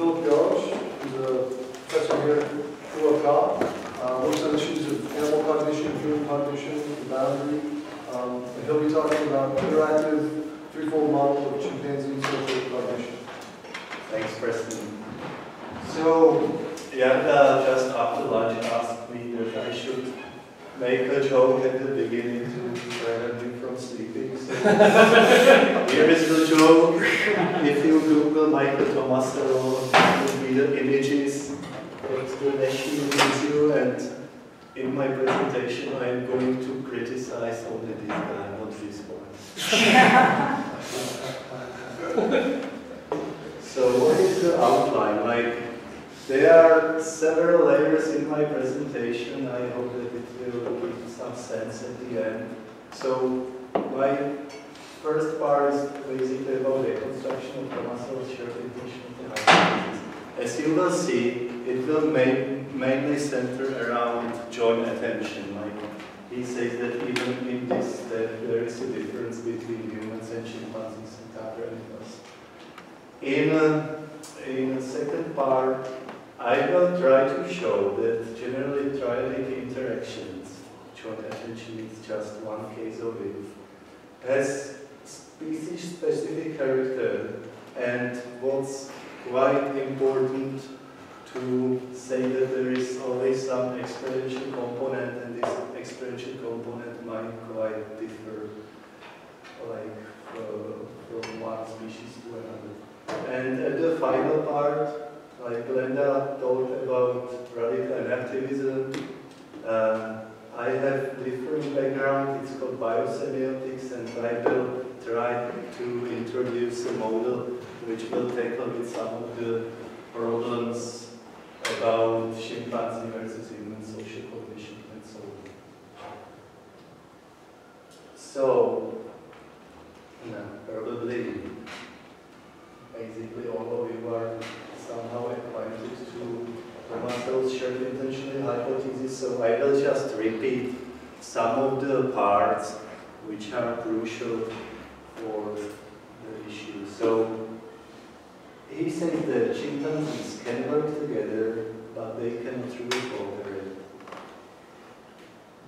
Filip Gauge, who's a professor here at UFCA. Uh, works on issues of animal cognition, human cognition, the boundary. Um, and he'll be talking about interactive threefold model of chimpanzee social cognition. Thanks, Preston. So, Yanda just after lunch asked me that I should make a joke at the beginning to prevent him from sleeping. So here is the joke. If you Google Michael Tomasello, you will be the images, the explanation you, and in my presentation I am going to criticize only this guy, not this one. so what is the outline? Like there are several layers in my presentation. I hope that it will give some sense at the end. So my first part is basically about the construction of the muscle intentional hypothesis. As you will see, it will main, mainly center around joint attention. Like he says that even in this step there is a difference between humans and chimpanzees and other animals. In, uh, in the second part, I will try to show that generally triadic interactions, joint attention is just one case of it, has species-specific character and what's quite important to say that there is always some experiential component and this experiential component might quite differ like uh, from one species to another. And at the final part, like Glenda talked about radical enactivism. Um, I have different background, it's called biosemiotics, and I will try to introduce a model which will tackle with some of the problems about chimpanzee versus human social cognition and so on. So, no, probably, basically all of you are somehow acquainted to Tomasello's shared intentional hypothesis, so I will just repeat some of the parts which are crucial for the issue. So he says that chimpanzees can work together, but they cannot truly cooperate.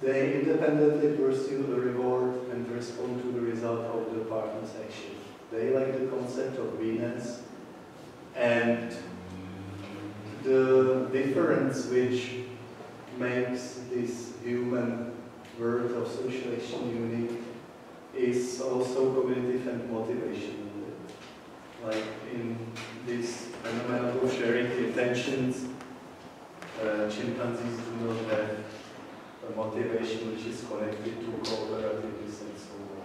They independently pursue the reward and respond to the result of the partner's action. They like the concept of Venus and the difference which makes this human world of social action unique is also cognitive and motivation. Like in this phenomenon of sharing intentions, uh, chimpanzees do not have a motivation which is connected to cooperativeness and so on.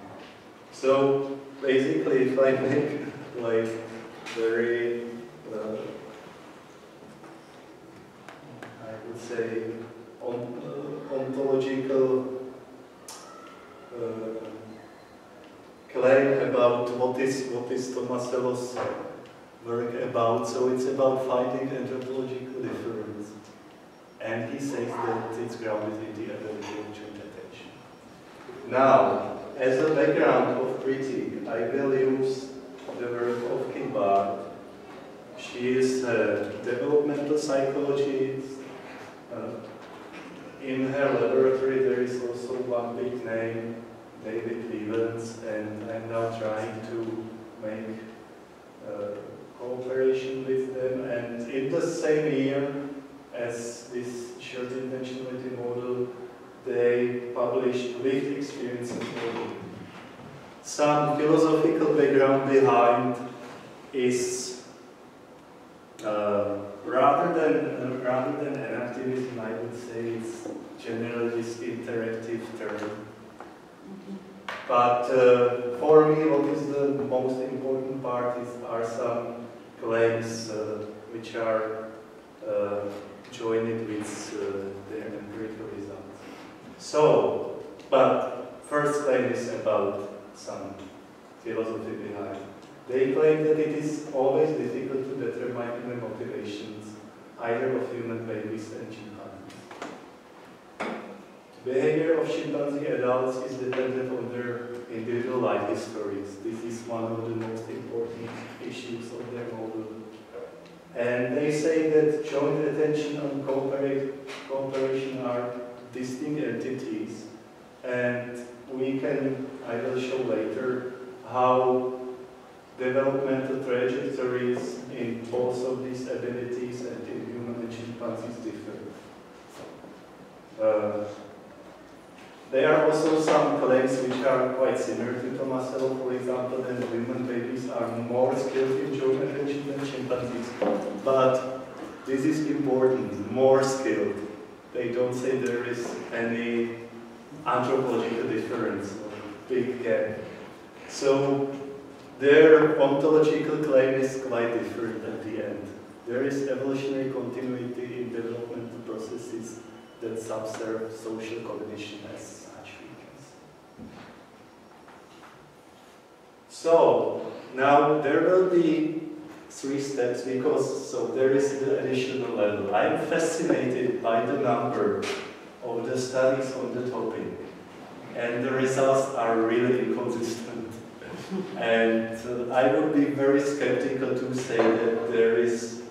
So basically, if I make like very uh, would say, on, uh, ontological uh, claim about what is what is Thomas Tomasello's work about. So it's about finding anthropological difference, and he says that it's grounded in the joint attention. Now, as a background of critique, I will use the work of Kim. She is a developmental psychologist, in her laboratory there is also one big name, David Leavens, and I'm now trying to make uh, cooperation with them. And in the same year as this shared intentionality model, they published lived experience model. Some philosophical background behind is uh, rather than uh, rather than enactivism, I would say it's generally this interactive term. But uh, for me, what is the most important part is, are some claims uh, which are uh, joined with uh, their empirical results. So, but first claim is about some philosophy behind. They claim that it is always difficult to determine the motivations either of human babies and chimpanzees. The behavior of chimpanzee adults is dependent on their individual life histories. This is one of the most important issues of their model. And they say that joint attention and cooperation are distinct entities. And we can, I will show later, how developmental trajectories in both of these abilities and in human and chimpanzees differ. Uh, there are also some claims which are quite similar to Tomasello, for example, that women babies are more skilled in attention than chimpanzees. But this is important, more skilled. They don't say there is any anthropological difference big gap. So their ontological claim is quite different at the end. There is evolutionary continuity in developmental processes that subserve social cognition as such, say. So, now there will be three steps because, so there is the additional level. I am fascinated by the number of the studies on the topic and the results are really inconsistent. And I would be very skeptical to say that there is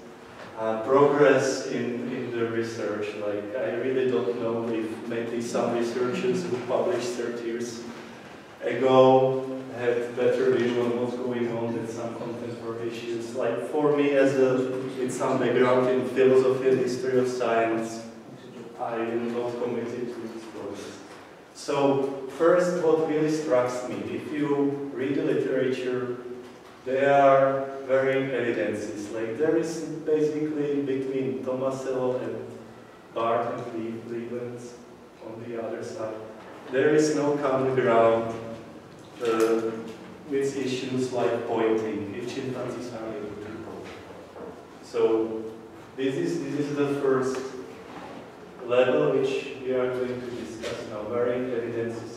uh, progress in, in the research. Like, I really don't know if maybe some researchers who published 30 years ago had better view on what's going on in some contemporary issues. Like, for me, as a, with some background in philosophy and history of science, I am not committed to this process. So, first, what really strikes me, if you read the literature, there are varying evidences. Like there is basically between Tomasello and Bard and Cleveland on the other side, there is no common ground uh, with issues like pointing, if chimpanzees are able to point. So this is, this is the first level which we are going to discuss now, varying evidences.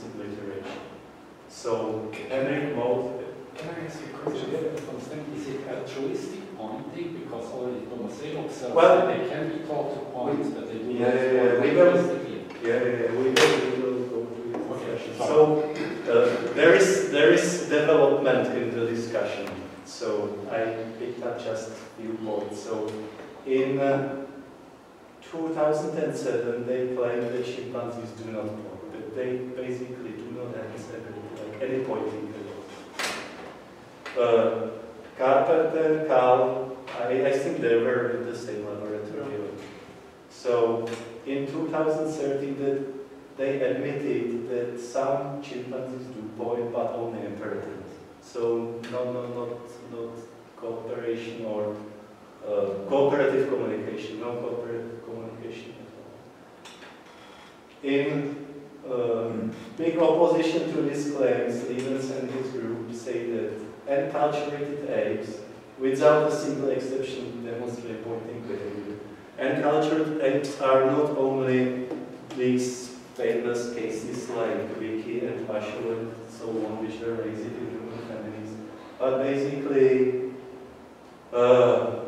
So Henrik Moth can I ask you a question? Is it altruistic pointing? Because already Tomasello observed well, that they can be taught to point, but they do yeah, not yeah, yeah. We will, yeah, yeah, we will, we will go to it. Okay, so uh, there is there is development in the discussion. So I picked up just a few points. So in uh, 2007, they claimed that chimpanzees do not point, that they basically do not have this ability, any pointing uh, Carpenter, Call, I, I think they were in the same laboratory. So in 2013, that they admitted that some chimpanzees do point, but only in imperative. So no, no, not, not cooperation or uh, cooperative communication, no cooperative communication at all. In um, big opposition to these claims, Stevens and his group say that enculturated apes, without a single exception, demonstrate pointing behavior. Enculturated apes are not only these famous cases like Viki and Washoe and so on, which are raised in human families, but basically uh,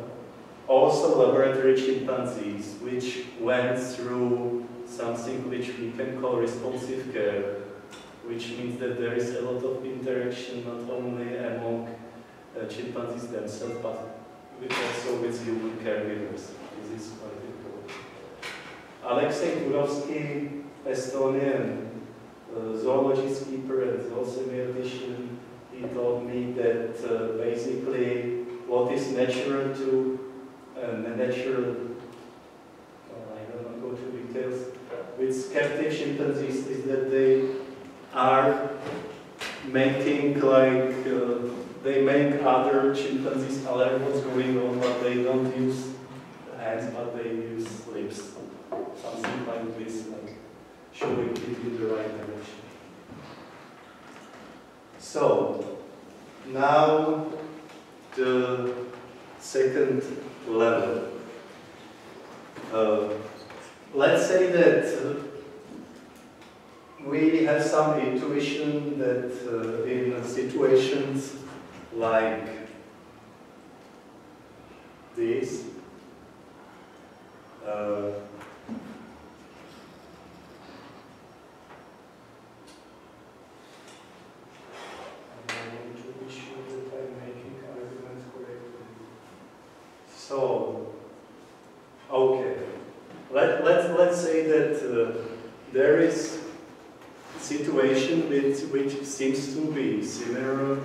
also laboratory chimpanzees, which went through something which we can call responsive care, which means that there is a lot of interaction not only among uh, chimpanzees themselves, but also with human caregivers. This is quite important. Aleksei Turovski, Estonian uh, zoologist keeper and zoosemiotician, he told me that uh, basically what is natural to uh, natural, I don't to go to details, with captive chimpanzees is that they are making like, uh, they make other chimpanzees aware what's going on, but they don't use hands, but they use lips. Something like this, like showing it in the right direction. So, now the second level. Uh, let's say that we have some intuition that uh, in situations like this, uh, So, So, okay. Let, let's, let's say that uh, there is situation which, which seems to be similar,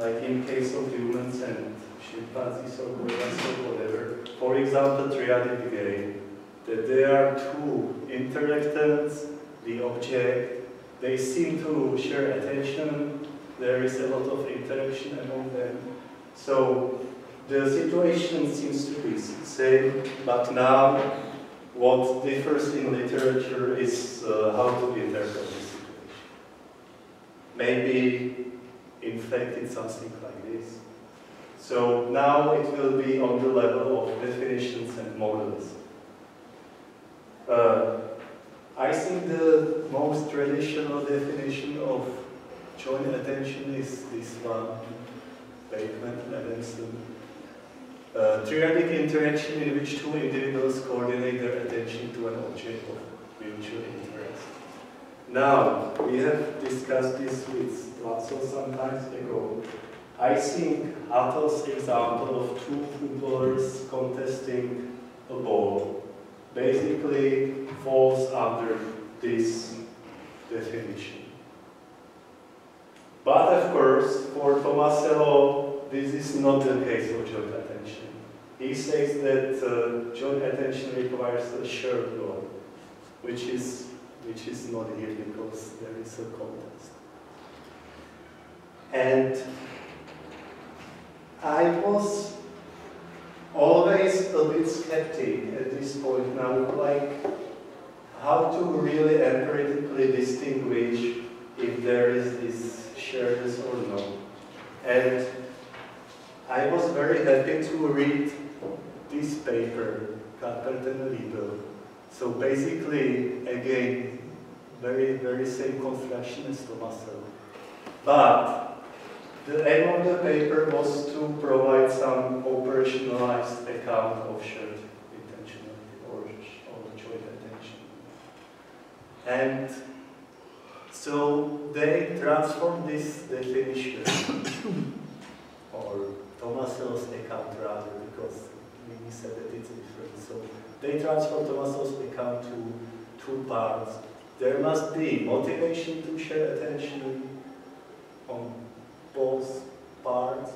like in case of humans and chimpanzees or gorillas or whatever. For example, triadic game, that there are two interactants, the object, they seem to share attention, there is a lot of interaction among them. So the situation seems to be the same, but now what differs in literature is uh, how to interpret this situation. Maybe, in fact, it's something like this. So now it will be on the level of definitions and models. Uh, I think the most traditional definition of joint attention is this one, Bakeman, Adamson. Uh, triadic interaction in which two individuals coordinate their attention to an object of mutual interest. Now, we have discussed this with Lazo some times ago. I think Atol's example of two footballers contesting a ball basically falls under this definition. But of course, for Tomasello, this is not the case of. He says that uh, joint attention requires a shared goal, which is, which is not here because there is a context. And I was always a bit skeptic at this point now, like how to really empirically distinguish if there is this sharedness or no. And I was very happy to read this paper, Carpenter and Liebal. So basically, again, very, very same construction as Tomasello. But the aim of the paper was to provide some operationalized account of shared intentionality or, or joint attention. And so they transformed this definition, or Tomasello's account rather, because said that it's different. So they transformed Tomasello's account to two parts. There must be motivation to share attention on both parts.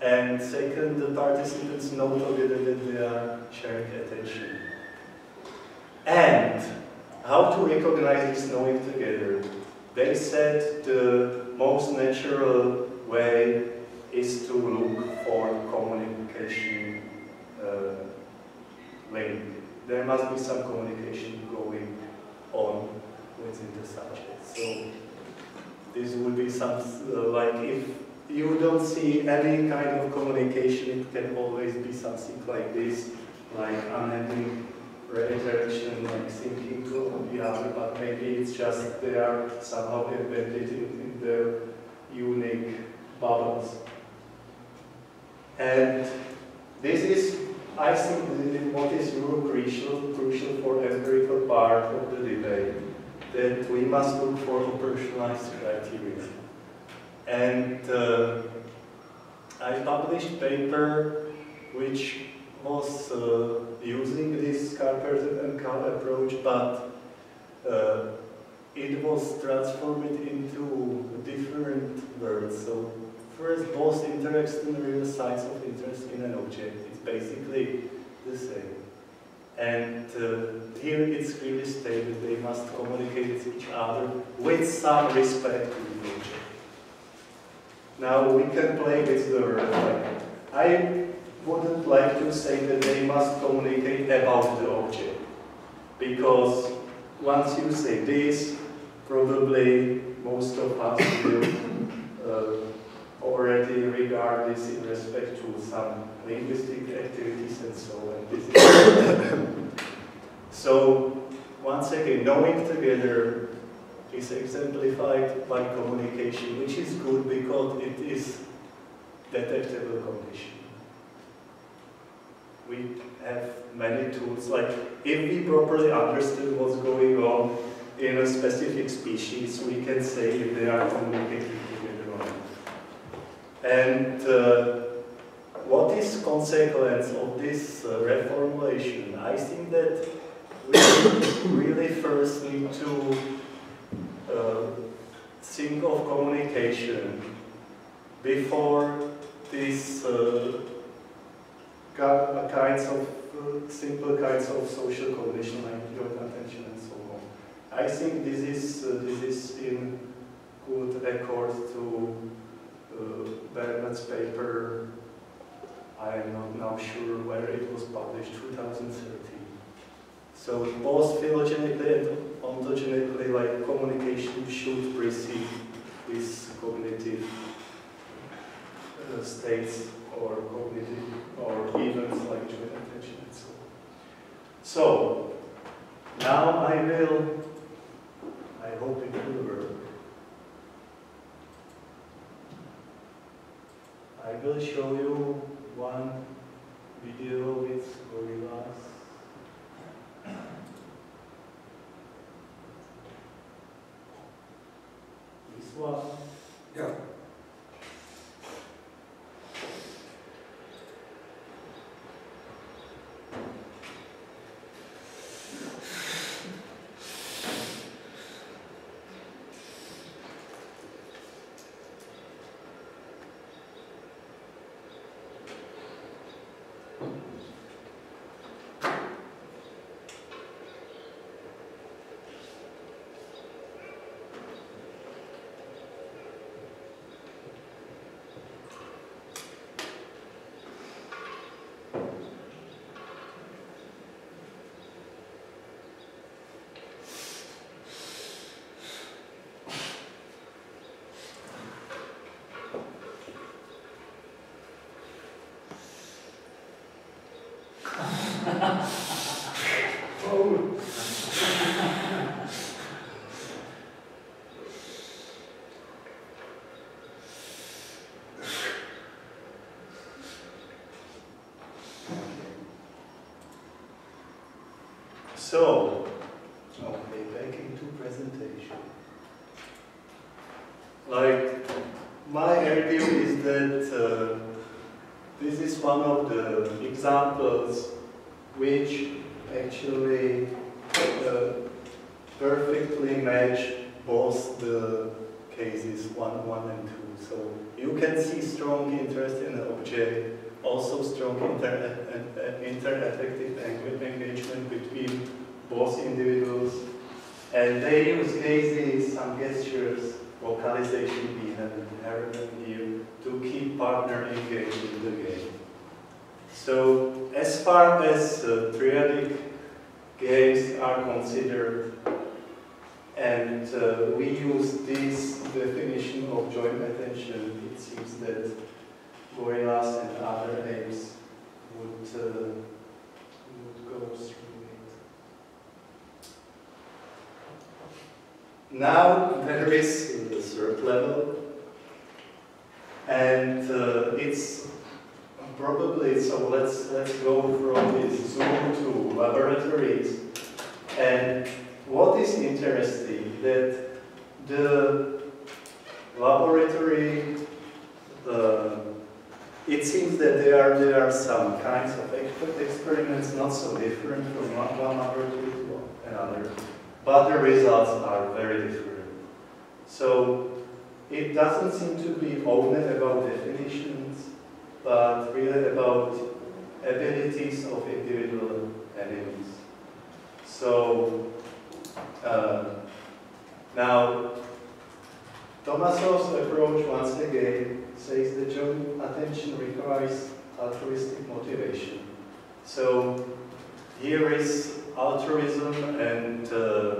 And second, the participants know together that they are sharing attention. And how to recognize this knowing together? They said the most natural way is to look for communication link. There must be some communication going on within the subject. So this would be some, uh, like if you don't see any kind of communication, it can always be something like this, like unending reiteration, like thinking to the other, but maybe it's just they are somehow embedded in, in their unique bubbles. And this is, I think, what is really crucial, crucial for empirical part of the debate that we must look for operationalized criteria. And uh, I published paper which was uh, using this Carpenter and Call approach, but uh, it was transformed into different words. So first, both interest and real size of interest in an object. Basically the same. And uh, here it's clearly stated they must communicate with each other with some respect to the object. Now we can play with the word. I wouldn't like to say that they must communicate about the object. Because once you say this, probably most of us will uh, already regard this in respect to some linguistic activities and so on. so, once again, knowing together is exemplified by communication, which is good because it is detectable condition. We have many tools, like if we properly understood what's going on in a specific species, we can say if they are communicating. And uh, what is consequence of this uh, reformulation, I think that we really first need to uh, think of communication before these uh, kinds of uh, simple kinds of social cognition like joint attention and so on. I think this is uh, this is in good record to Berman's paper. I am not now sure whether it was published 2013. So both phylogenetically and ontogenetically, like communication should precede these cognitive uh, states or cognitive or events like joint attention and so on. So now I will, I hope it will work. I will show you one video with gorillas. This one. Yeah. Oh. So, okay, back into presentation. Like, my idea is that uh, this is one of the examples which actually uh, perfectly match both the cases one, one and two. So you can see strong interest in the object, also strong inter uh, interaffective engagement between both individuals. And they use gazes, some gestures, vocalization here to keep partner engaged in the game. So as far as uh, triadic games are considered, and uh, we use this definition of joint attention, it seems that gorillas and other apes would, uh, would go through it. Now there is the third level, and uh, it's probably so. Let's let's go from this zoo to laboratories, and what is interesting that the laboratory. Uh, it seems that there are, there are some kinds of experiments not so different from one, laboratory to another, but the results are very different. So it doesn't seem to be only about definitions, but really about abilities of individual animals. So uh, now Tomasello's approach once again says that joint attention requires altruistic motivation. So here is altruism and uh,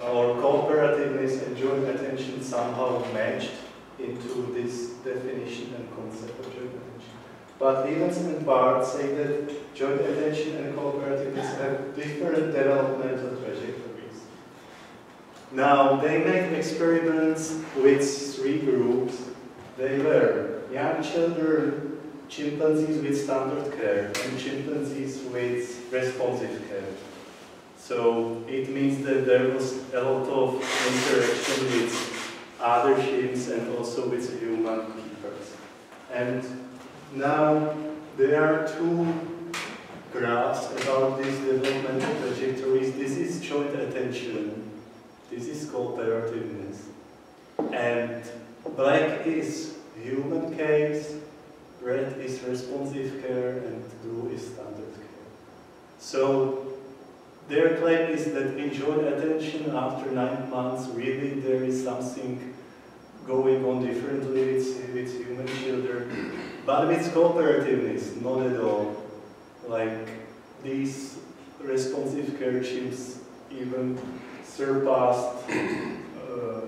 or cooperativeness and joint attention somehow matched into this definition and concept of joint attention. But Leavens and Bard say that joint attention and cooperativeness have different developmental trajectories. Now, they make experiments with three groups. They were young children, chimpanzees with standard care, and chimpanzees with responsive care. So it means that there was a lot of interaction with other chimps and also with human keepers. And Now, there are two graphs about these development trajectories. This is joint attention. This is cooperativeness. And black is human case, red is responsive care, and blue is standard care. So their claim is that in joint attention after nine months, really there is something going on differently with, with human children. But with cooperativeness, not at all. Like these responsive care chips even surpassed uh,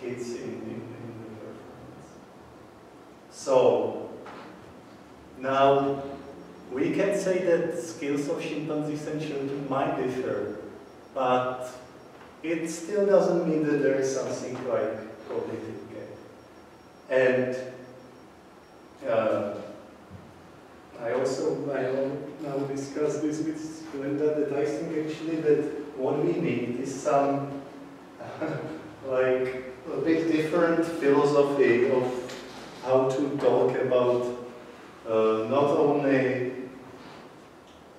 kids in, in, in the performance. So now we can say that skills of chimpanzees and children might differ, but it still doesn't mean that there is something like cognitive. And uh, I also I now discuss this with Linda that I think actually that what we need is some like a bit different philosophy of how to talk about uh, not only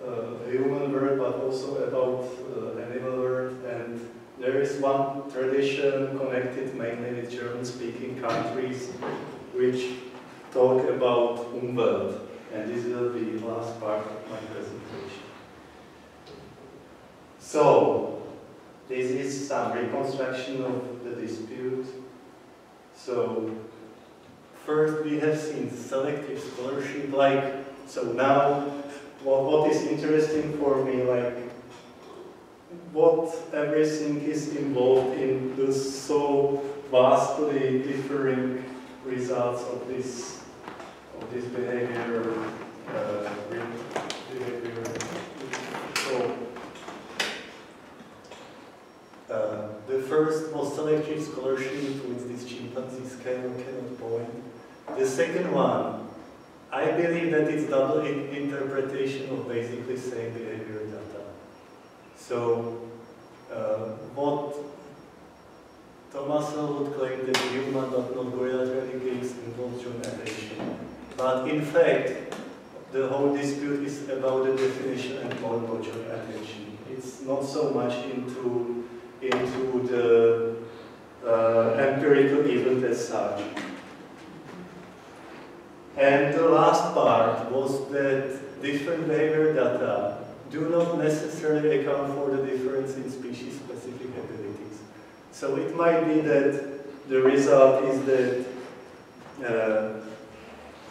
uh, human world but also about uh, there is one tradition connected mainly with German-speaking countries which talk about Umwelt, and this will be the last part of my presentation. So, this is some reconstruction of the dispute. So, first we have seen selective scholarship, like, so now what, what is interesting for me, like, what everything is involved in the so vastly differing results of this of this behavior, uh, behavior. So, uh, the first was selective scholarship with this chimpanzees can, cannot point. The second one, I believe that it's double in interpretation of basically same behavior data. So, what Thomas would claim that human but not gorilla training games involve joint attention. But in fact, the whole dispute is about the definition and monoculture attention. It's not so much into, into the uh, empirical event as such. And the last part was that different behavior data do not necessarily account for the difference in species-specific abilities. So it might be that the result is that uh,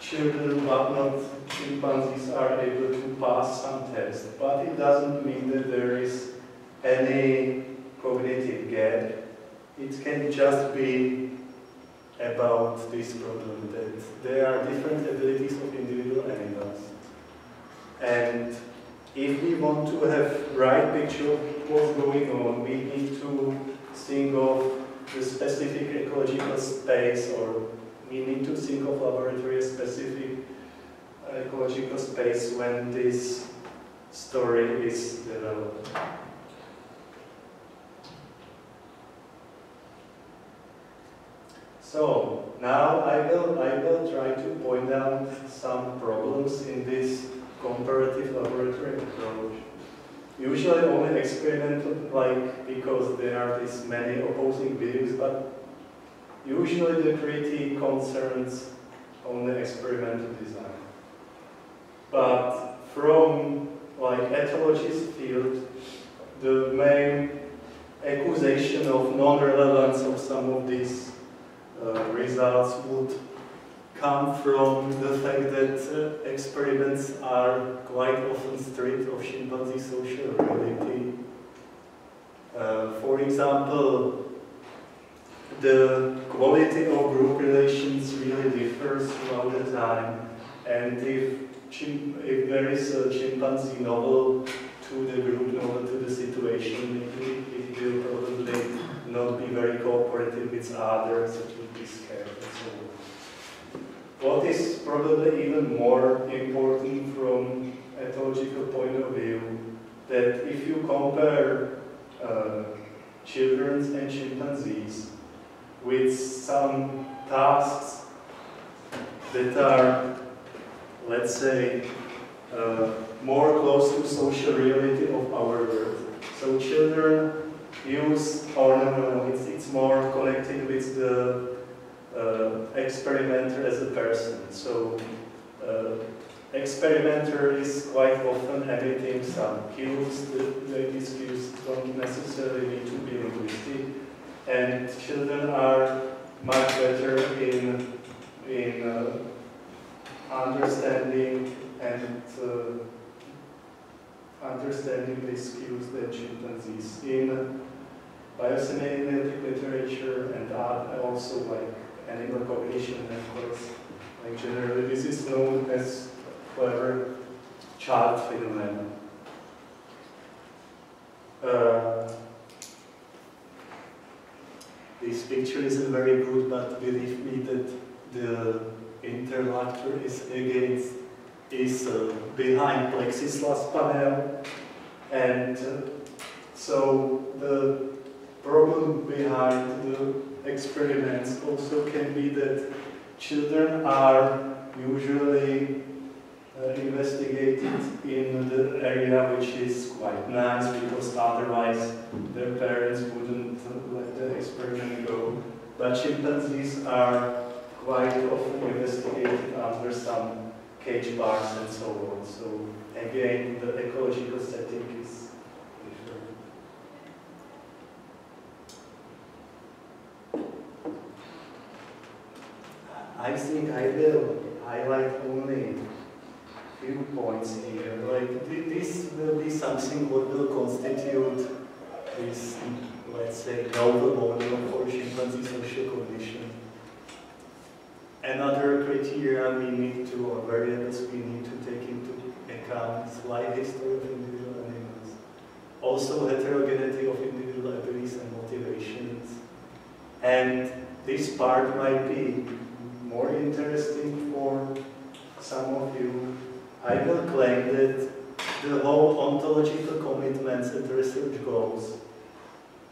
children but not chimpanzees are able to pass some tests, but it doesn't mean that there is any cognitive gap. It can just be about this problem that there are different abilities of individual animals. And if we want to have right picture of what's going on, we need to think of the specific ecological space or we need to think of laboratory specific ecological space when this story is developed. So now I will I will try to point out some problems in this comparative laboratory approach. Usually only experimental like because there are these many opposing views, but usually the critique concerns only experimental design. But from like ethologist field, the main accusation of non-relevance of some of these uh, results would come from the fact that uh, experiments are quite often stripped of chimpanzee social reality. Uh, for example, the quality of group relations really differs throughout the time, and if, if there is a chimpanzee novel to the group, novel to the situation, it, it will probably not be very cooperative with others, it will be scared. What is probably even more important from ethological point of view, that if you compare uh, children and chimpanzees with some tasks that are let's say, uh, more close to social reality of our world. So children use, or no, no, no, it's, it's more connected with the experimenter as a person. So uh, experimenter is quite often emitting some cues. The, the, these cues don't necessarily need to be linguistic. And children are much better in, in uh, understanding and uh, understanding these cues than chimpanzees. In biosemiotic literature and uh, also like animal cognition networks, like generally this is known as clever child phenomenon. Uh, this picture isn't very good, but believe me that the interlocutor is against is uh, behind plexiglass panel and uh, so the problem behind the experiments also can be that children are usually uh, investigated in the area which is quite nice because otherwise their parents wouldn't let the experiment go. But chimpanzees are quite often investigated under some cage bars and so on. So again, the ecological setting is different. I think I will highlight only few points here. Like this will be something what will constitute this, let's say, novel model for chimpanzee social condition. Another criteria we need to, or variables we need to take into account is life history of individual animals. Also heterogeneity of individual abilities and motivations. And this part might be more interesting for some of you. I will claim that the whole ontological commitments and research goals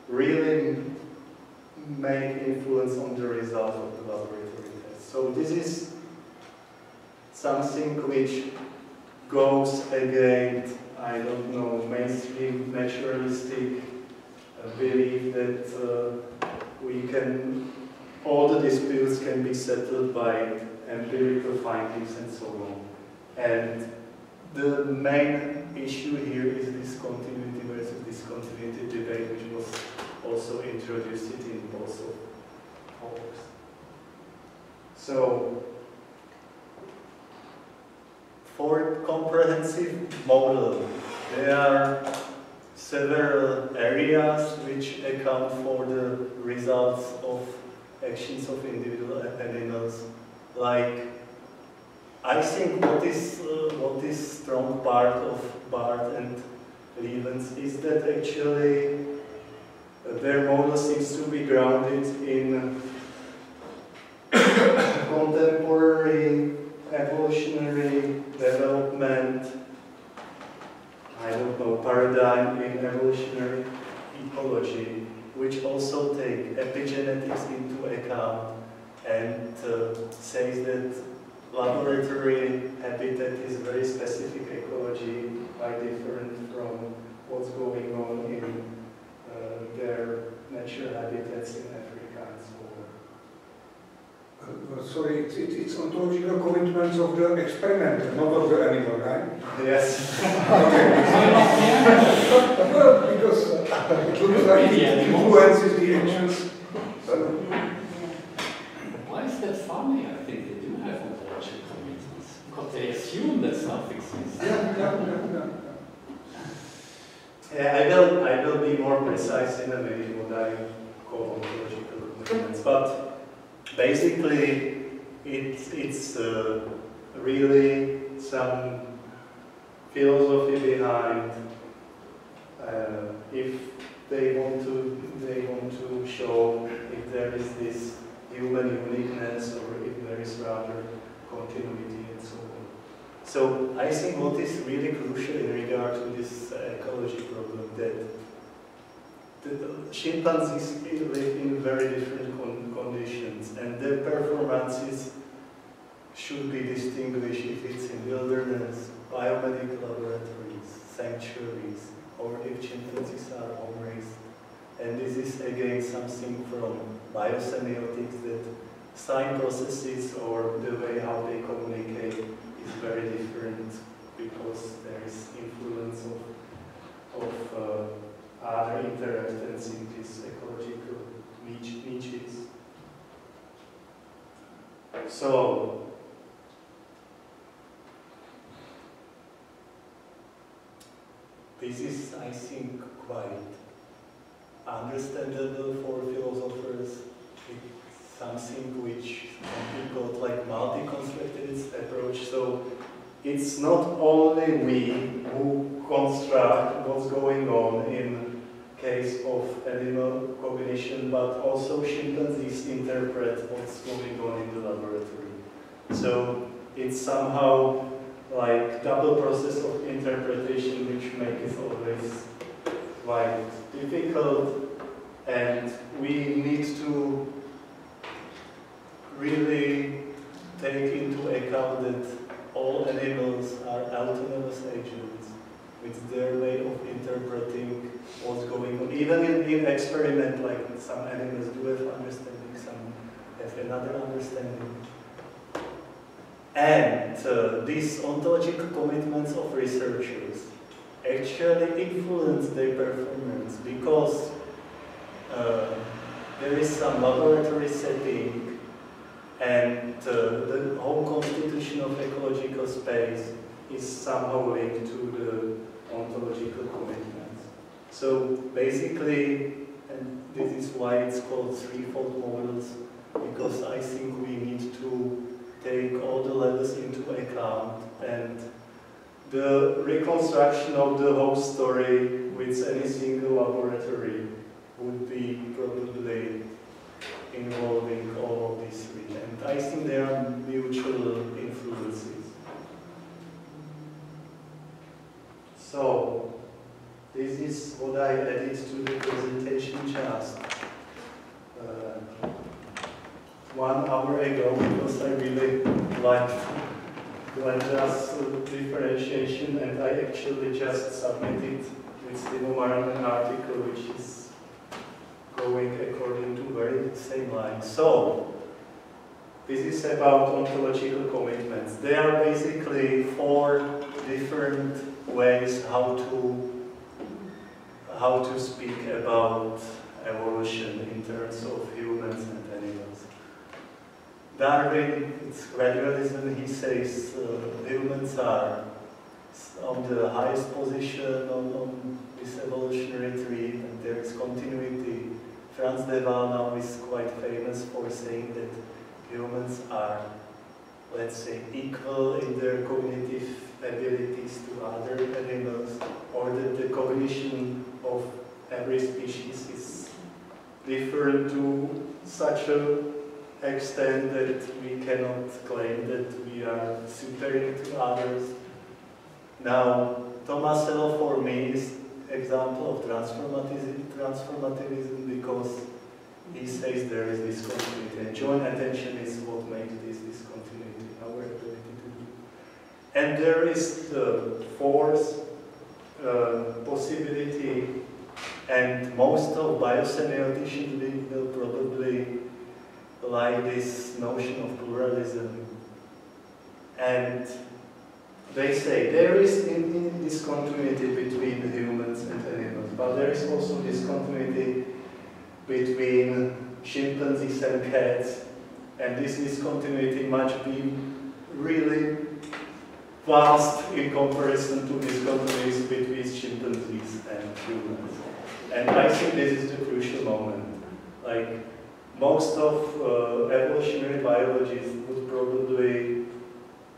really make influence on the result of the laboratory test. So this is something which goes against, I don't know, mainstream naturalistic belief that uh, we can, all the disputes can be settled by empirical findings and so on. And the main issue here is discontinuity versus discontinuity debate, which was also introduced in both of. So, for comprehensive model, there are several areas which account for the results of actions of individual animals, like I think what is uh, what is strong part of Bard and Leavens is that actually their model seems to be grounded in contemporary evolutionary development, I don't know, paradigm in evolutionary ecology, which also take epigenetics into account and uh, says that laboratory habitat is a very specific ecology, quite different from what's going on in uh, their natural habitats in Africa and so on. Uh, sorry, it's, it's, it's ontological commitments of the experimenter, not of the animal, right? Yes. well, because uh, it looks like it influences the actions. Why is that funny? I think they do have ontological commitments. Because they assume that stuff exists. Yeah, yeah, yeah, yeah. Yeah, I will, I will be more precise in a minute what I call ontological commitments, but basically it's, it's uh, really some philosophy behind uh, if they want to they want to show if there is this human uniqueness or if there is rather continuity and so on. So I think what is really crucial in regard to this uh, ecology problem that the chimpanzees live in very different con conditions and their performances should be distinguished if it's in wilderness, biomedical laboratories, sanctuaries, or if chimpanzees are home raised. And this is again something from biosemiotics that sign processes or the way how they communicate is very different because there is influence of, of uh, other interactants in these ecological niche, niches. So, this is, I think, quite understandable for philosophers. It's something which can be called like multi-constructivist approach. So it's not only we who construct what's going on in case of animal cognition, but also chimpanzees interpret what's going on in the laboratory. So it's somehow like double process of interpretation which makes it always quite difficult and we need to really take into account that all animals are autonomous agents with their way of interpreting what's going on. Even in, in experiment, like some animals do have understanding, some have another understanding. And uh, these ontological commitments of researchers actually influence their performance because uh, there is some laboratory setting and uh, the whole constitution of ecological space is somehow linked to the ontological commitments. So basically, and this is why it's called threefold models, because I think we need to take all the levels into account and the reconstruction of the whole story with any single laboratory would be probably involving all of these three. And I think there are mutual influences. So, this is what I added to the presentation just one hour ago because I really liked Glenda's uh, differentiation and I actually just submitted with Timo Maran an article which is going according to very same line. So, this is about ontological commitments. There are basically four different ways how to how to speak about evolution in terms of humans. Darwin, it's gradualism, he says uh, humans are on the highest position on, on this evolutionary tree and there is continuity. Frans de Waal now is quite famous for saying that humans are, let's say, equal in their cognitive abilities to other animals, or that the cognition of every species is different to such a extent that we cannot claim that we are superior to others. Now, Tomasello for me is example of transformativism, transformativism because he says there is discontinuity. And joint attention is what makes this discontinuity, our ability to do. And there is the fourth uh, possibility, and most of biosemiotics will probably like this notion of pluralism. And they say there is in, in discontinuity between humans and animals, but there is also discontinuity between chimpanzees and cats, and this discontinuity must be really vast in comparison to discontinuities between chimpanzees and humans. And I think this is the crucial moment. Like most of uh, evolutionary biologists would probably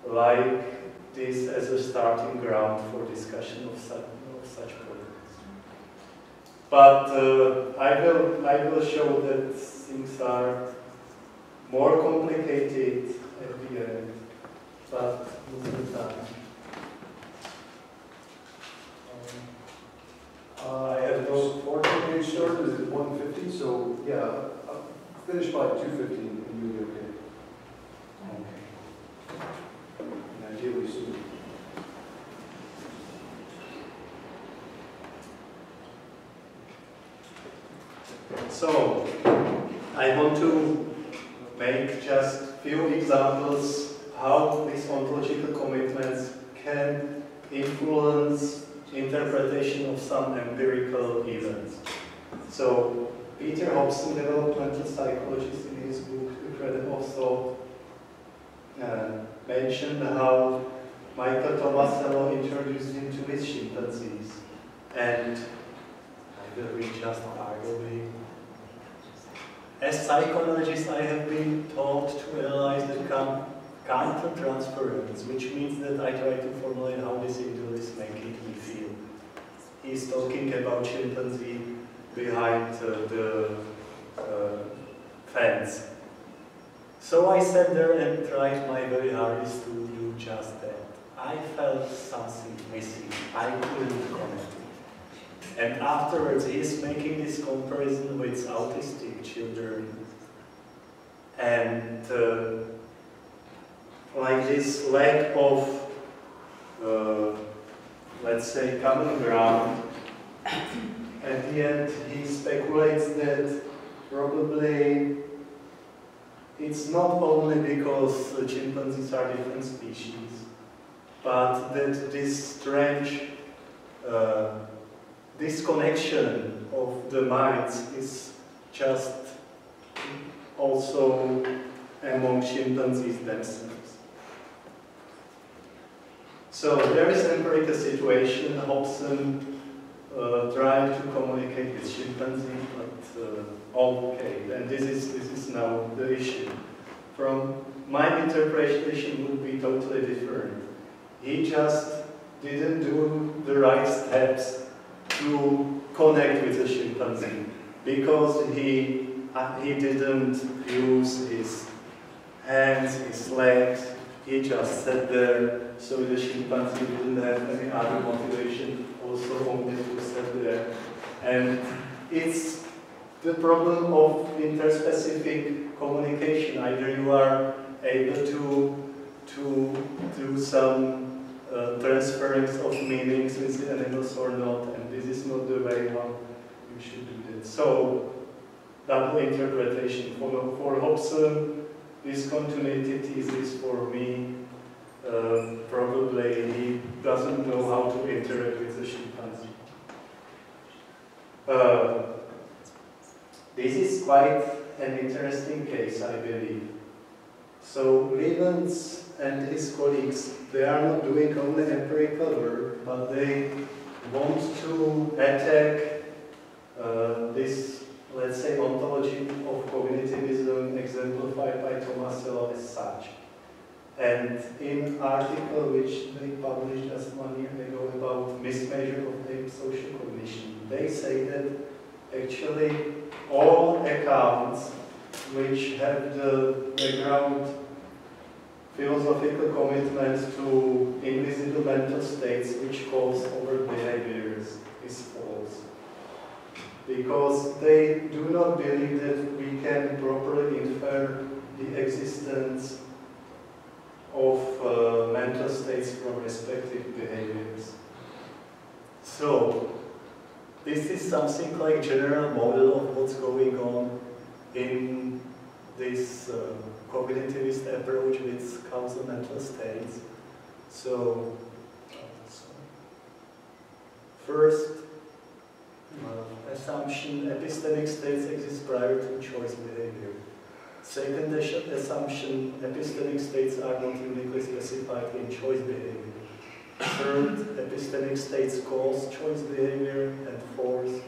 like this as a starting ground for discussion of such, of such problems. But uh, I, will, I will show that things are more complicated at the end, but with the time. Uh, I have no fourteen page start, is it one fifty, so, yeah, I'll finish by two fifteen, and you'll be okay. Okay. So, I want to make just few examples how these ontological commitments can influence interpretation of some empirical events. So, Peter Hobson, developmental psychologist in his book, of Thought, uh, mentioned how Michael Tomasello introduced him to his chimpanzees. And I will read just arguably. As psychologist, I have been taught to analyze the counter-transference, which means that I try to formulate how this individual is making me feel. He's talking about chimpanzee behind uh, the uh, fence. So I sat there and tried my very hardest to do just that. I felt something missing. I couldn't connect. And afterwards, he's making this comparison with autistic children. And uh, like this lack of, uh, let's say, common ground. At the end, he speculates that probably it's not only because chimpanzees are different species, but that this strange uh, disconnection of the minds is just also among chimpanzees themselves. So there is an empirical situation. Hobson uh, tried to communicate with chimpanzee, but uh, okay, and this is this is now the issue. From my interpretation would be totally different. He just didn't do the right steps to connect with the chimpanzee because he he didn't use his hands, his legs. He just sat there, so the chimpanzee didn't have any other motivation, also only to sit there. And it's the problem of interspecific communication. Either you are able to, to do some uh, transference of meanings with animals or not, and this is not the way how you should do that. So, double interpretation. For, for Hobson, this continuity thesis for me, uh, probably he doesn't know how to interact with the chimpanzee. Uh, this is quite an interesting case, I believe. So Leavens and his colleagues, they are not doing only empirical work, but they want to attack uh, this, let's say, ontology of cognitivism exemplified by Tomasello as such. And in article which they published just one year ago about mismeasure of ape social cognition, they say that actually all accounts which have the background philosophical commitment to invisible mental states which cause overt behaviors is false. Because they do not believe that we can properly infer the existence of uh, mental states from respective behaviors. So, this is something like general model of what's going on in this uh, cognitivist approach with causal mental states. So, first uh, assumption, epistemic states exist prior to choice behavior. Second assumption, epistemic states are not uniquely specified in choice behavior. Third, epistemic states cause choice behavior. And fourth,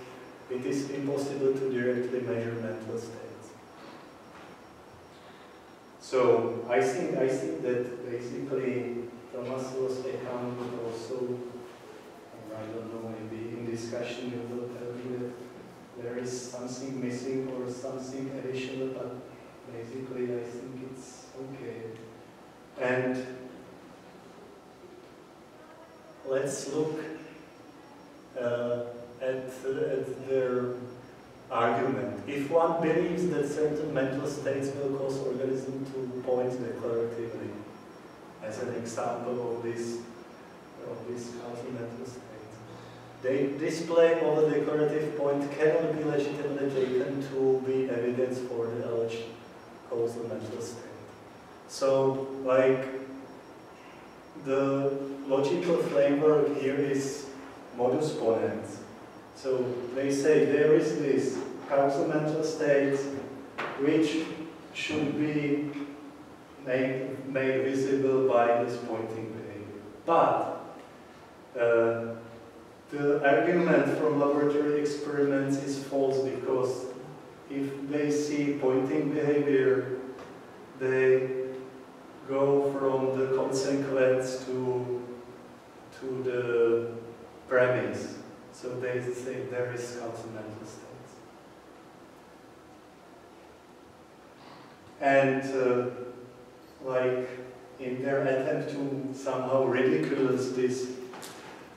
it is impossible to directly measure mental states. So I think I think that basically Tomasello's account would also, I don't know, maybe in discussion you will tell me that there is something missing or something additional, but basically I think it's okay. And let's look uh, at, at their argument. If one believes that certain mental states will cause organism to point declaratively, as an example of this, of this causal mental state, they display of the declarative point cannot be legitimately taken to be evidence for the alleged causal mental state. So, like, the logical framework here is modus ponens. So they say there is this causal mental state which should be made, made visible by this pointing behavior. But uh, the argument from laboratory experiments is false because if they see pointing behavior, they go from the consequence to, to the premise. So they say there is causal mental states. And uh, like in their attempt to somehow ridiculous this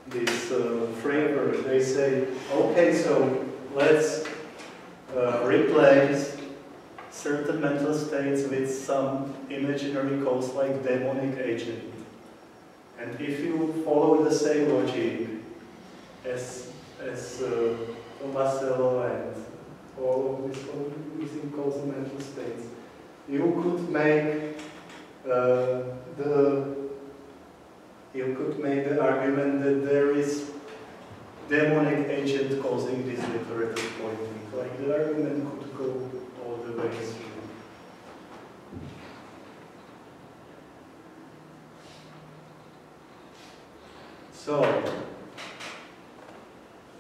this uh, framework, they say, okay, so let's uh, replace certain mental states with some imaginary cause like demonic agent. And if you follow the same logic as, as uh, Tomasello and all of these causal mental states, you could make uh, the you could make the argument that there is demonic agent causing this declarative pointing. Like the argument could go all the way through. So,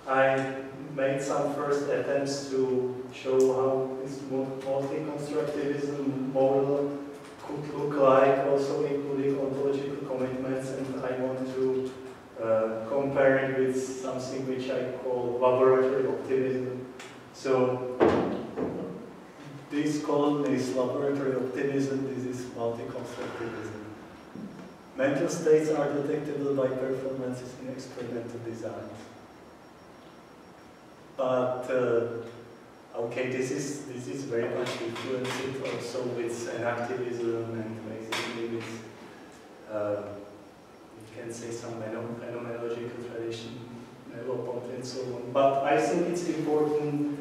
I made some first attempts to show how this multi-constructivism model could look like, also including ontological commitments, and I want to uh, compare it with something which I call laboratory optimism. So this column is laboratory optimism, this is multi-constructivism. Mental states are detectable by performances in experimental designs. But uh, okay, this is this is very much influenced also with enactivism and basically with uh, you can say some phenomenological tradition, and so on. But I think it's important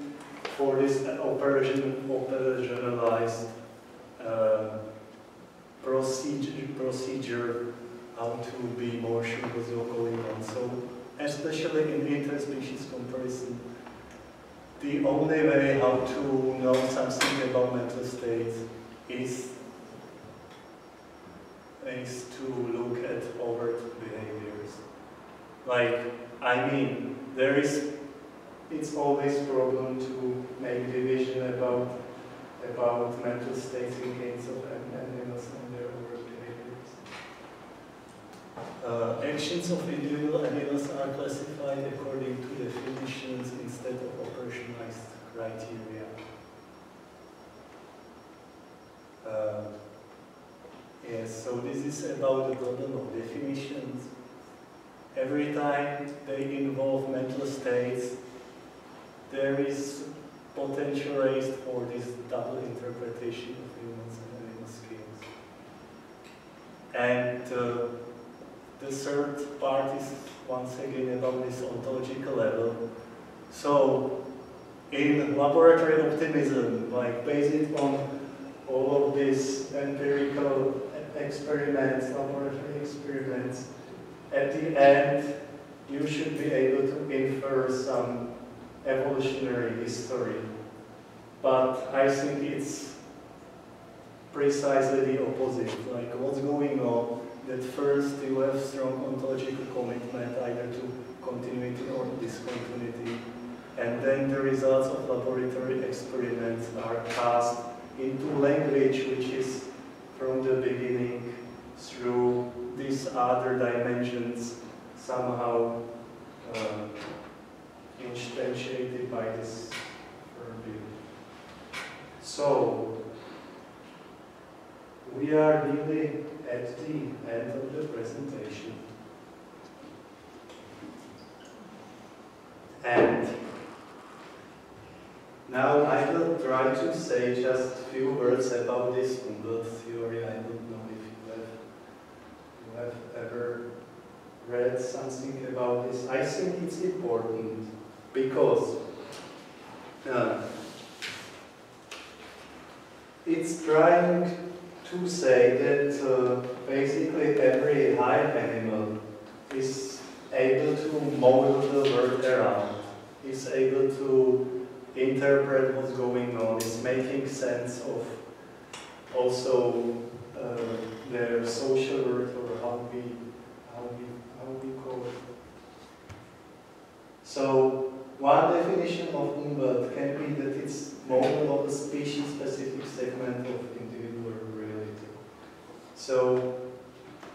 for this operation operationalized uh, procedure procedure how to be more sure what's going on. So especially in interspecies comparison, the only way how to know something about mental states is is to look at overt behaviors. Like, I mean, there is, it's always problem to make division about about mental states in case of animals and their overt behaviors. Uh, actions of individual animals are classified according to definitions instead of criteria. Uh, yes, so this is about the problem of definitions. Every time they involve mental states, there is potential raised for this double interpretation of humans and animal skills. And uh, the third part is once again about this ontological level. So in laboratory optimism, like based on all of these empirical experiments, laboratory experiments, at the end you should be able to infer some evolutionary history. But I think it's precisely the opposite. Like what's going on, that first you have strong ontological commitment either to continuity or discontinuity. And then the results of laboratory experiments are cast into language which is from the beginning through these other dimensions somehow uh, instantiated by this verb. So, we are nearly at the end of the presentation. And now I will try to say just a few words about this Umwelt theory. I don't know if you have, you have ever read something about this. I think it's important because uh, it's trying to say that uh, basically every high animal is able to model the world around, is able to interpret what's going on, is making sense of also uh, their social world or how we how we how we call it. So one definition of Umwelt can be that it's model of a species-specific segment of individual reality. So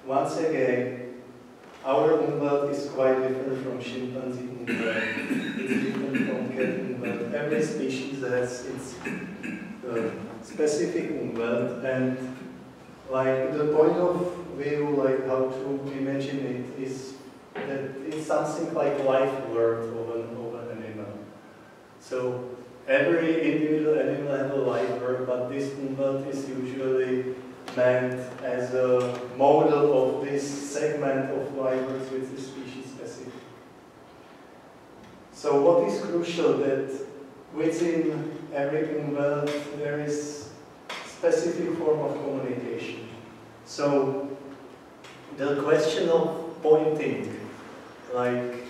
once again, our Umwelt is quite different from chimpanzee Umwelt. it's different from cat Umwelt. Every species has its uh, specific Umwelt and like the point of view, like how to imagine it is that it's something like life world of an, of an animal. So every individual animal has a life world, but this Umwelt is usually meant as a model of this segment of life with is species specific. So what is crucial that within every Umwelt there is specific form of communication. So the question of pointing, like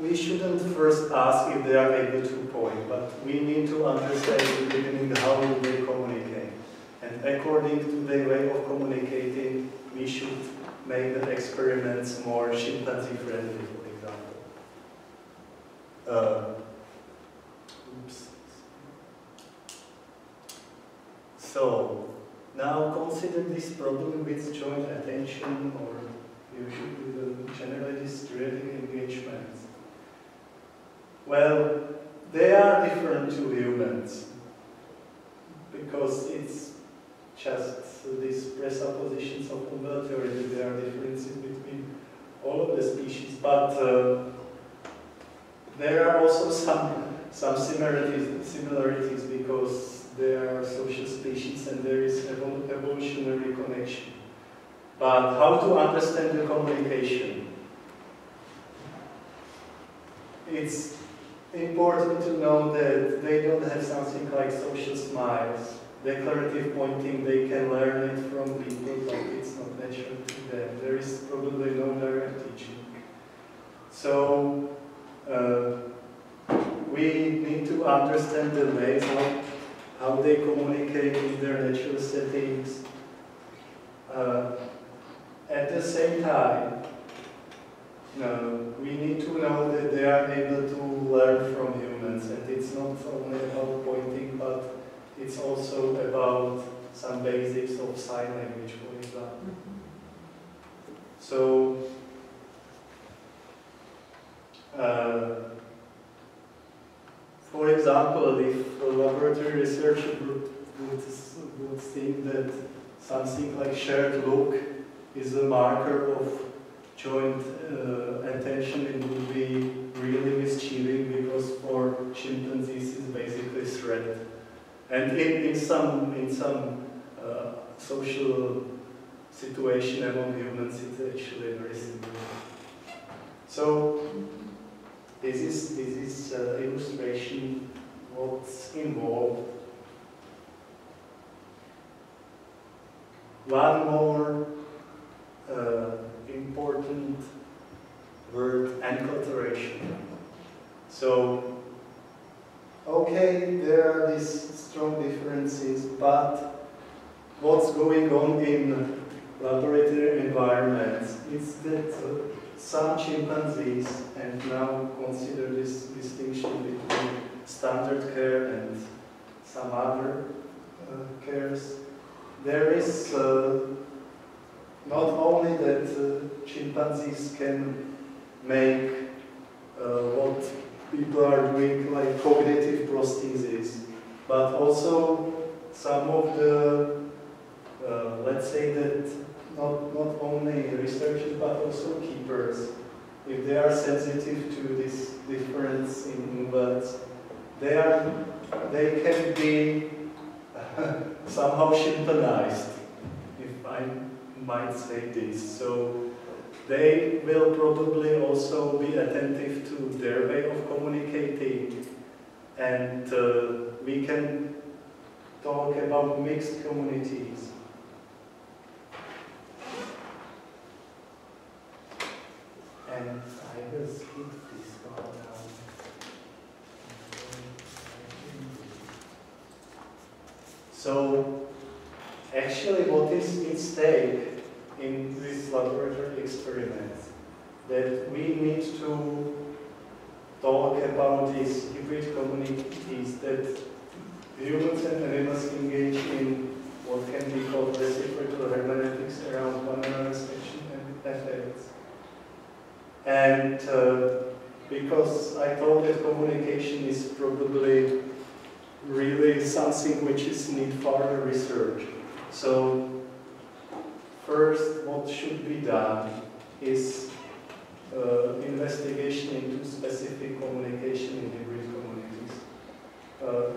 we shouldn't first ask if they are able to point, but we need to understand in the beginning how they communicate. And according to their way of communicating, we should make the experiments more chimpanzee friendly, for example. Uh, oops. So, now consider this problem with joint attention or do the generally distributed engagement. Well, they are different to humans because it's just these presuppositions of Umwelt theory there are differences between all of the species, but uh, there are also some some similarities similarities because they are social species and there is evol evolutionary connection. But how to understand the communication? It's important to know that they don't have something like social smiles, declarative pointing, they can learn it from people, but it's not natural to them. There is probably no direct teaching. So, uh, we need to understand the ways how, how they communicate in their natural settings. Uh, at the same time, we need to know that they are able to learn from humans, and it's not only about pointing, but it's also about some basics of sign language, for example. So, uh, for example, if a laboratory researcher would, would, think that something like shared look is a marker of joint uh, attention, it would be really mischieving because for chimpanzees. And in, in some, in some uh, social situation among humans, it's actually very similar. So this is, this is uh, illustration what's involved. One more uh, important word, enculturation. So, okay, there are these strong differences, but what's going on in laboratory environments is that uh, some chimpanzees, and now consider this distinction between standard care and some other uh, cares, there is uh, not only that uh, chimpanzees can make uh, what people are doing like cognitive prosthesis, but also some of the, uh, let's say that not, not only researchers but also keepers, if they are sensitive to this difference in words, they are they can be somehow chimpanized, if I might say this. So they will probably also be attentive to their way of communicating and uh, we can talk about mixed communities. And I will skip this one now. So, actually what is at stake in this laboratory experiment? That we need to talk about these hybrid communities that humans and animals engage in what can be called reciprocal hermeneutics around one another's action and effects. And uh, because I thought that communication is probably really something which is need further research. So first what should be done is uh, investigation into specific communication in hybrid communities. Uh,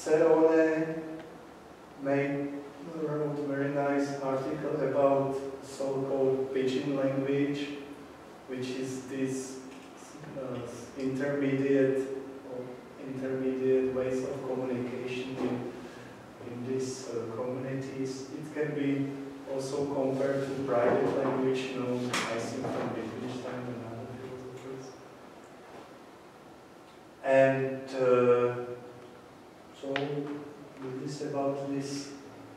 Cerone made wrote a very nice article about so-called pidgin language, which is this uh, intermediate or intermediate ways of communication in, in these uh, communities. It can be also compared to private language known, I think, from Wittgenstein and other philosophers. And uh, so, this is about this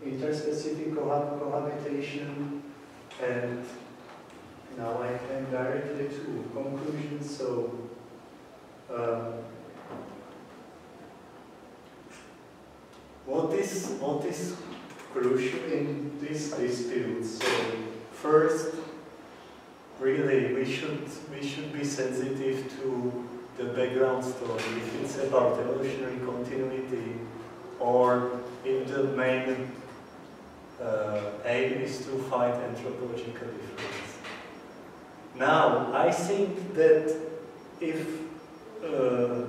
interspecific cohab cohabitation, and now I came directly to conclusions. So, um, what is what is crucial in this disputes? So, first, really, we should we should be sensitive to the background story. If it's about evolutionary continuity, or the main uh, aim is to find anthropological difference. Now, I think that if uh,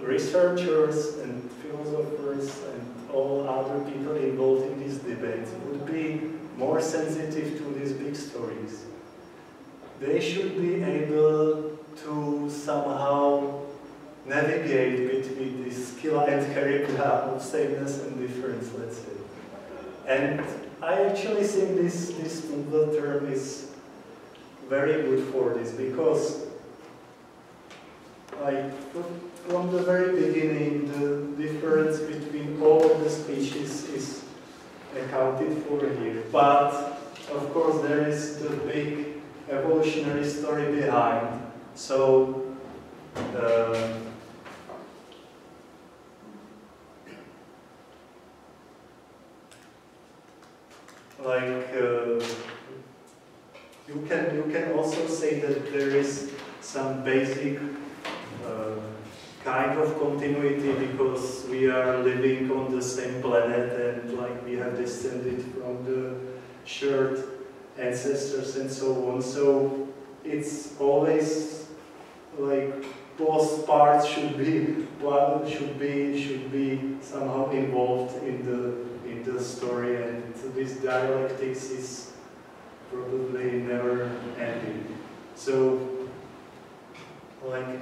researchers and philosophers and all other people involved in these debates would be more sensitive to these big stories, they should be able to somehow navigate between this Scylla and Charybdis of sameness and difference, let's say. And I actually think this, this novel term is very good for this because like from the very beginning the difference between all the species is accounted for here. But of course there is the big evolutionary story behind. So uh, like uh, you can you can also say that there is some basic uh, kind of continuity because we are living on the same planet and like we have descended from the shared ancestors and so on. So it's always like both parts should be should be should be somehow involved in the in the story and this dialectics is probably never ending. So like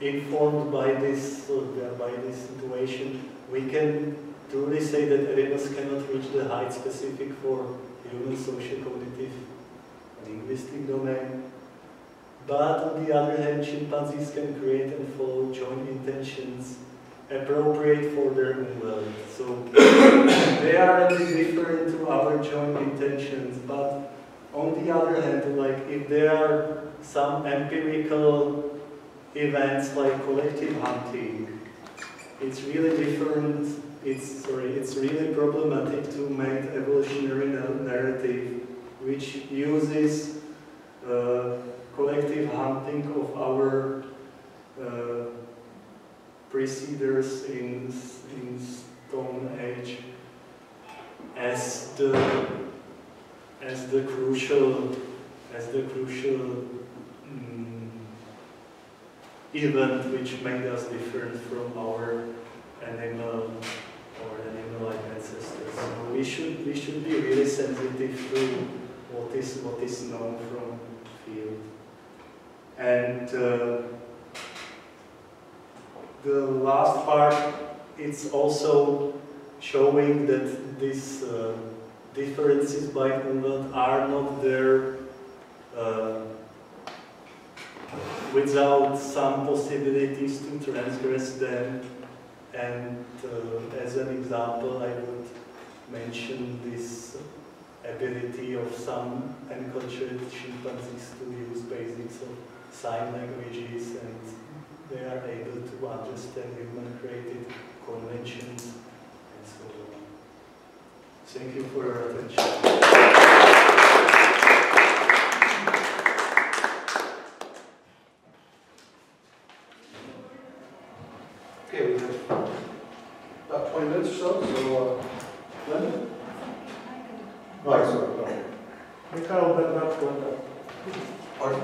informed by this uh, by this situation we can truly say that animals cannot reach the height specific for human social cognitive linguistic domain. But on the other hand, chimpanzees can create and follow joint intentions appropriate for their movement. So they are a bit different to our joint intentions, but on the other hand, like if there are some empirical events like collective hunting, it's really different, it's, sorry, it's really problematic to make evolutionary narrative which uses uh, collective hunting of our uh, preceders in, in Stone Age as the as the crucial as the crucial um, event which made us different from our animal or animal-like ancestors. So we should we should be really sensitive to what is what is known from the field. And uh, the last part, it's also showing that these uh, differences by Umwelt are not there uh, without some possibilities to transgress them. And uh, as an example, I would mention this ability of some enculturated chimpanzees to use basics of sign languages and they are able to understand human created conventions and so on. Thank you for your attention. Okay, we have about 20 minutes or so, so, uh, Glenn? Right, so, right. Mikhail Bernat Pardon?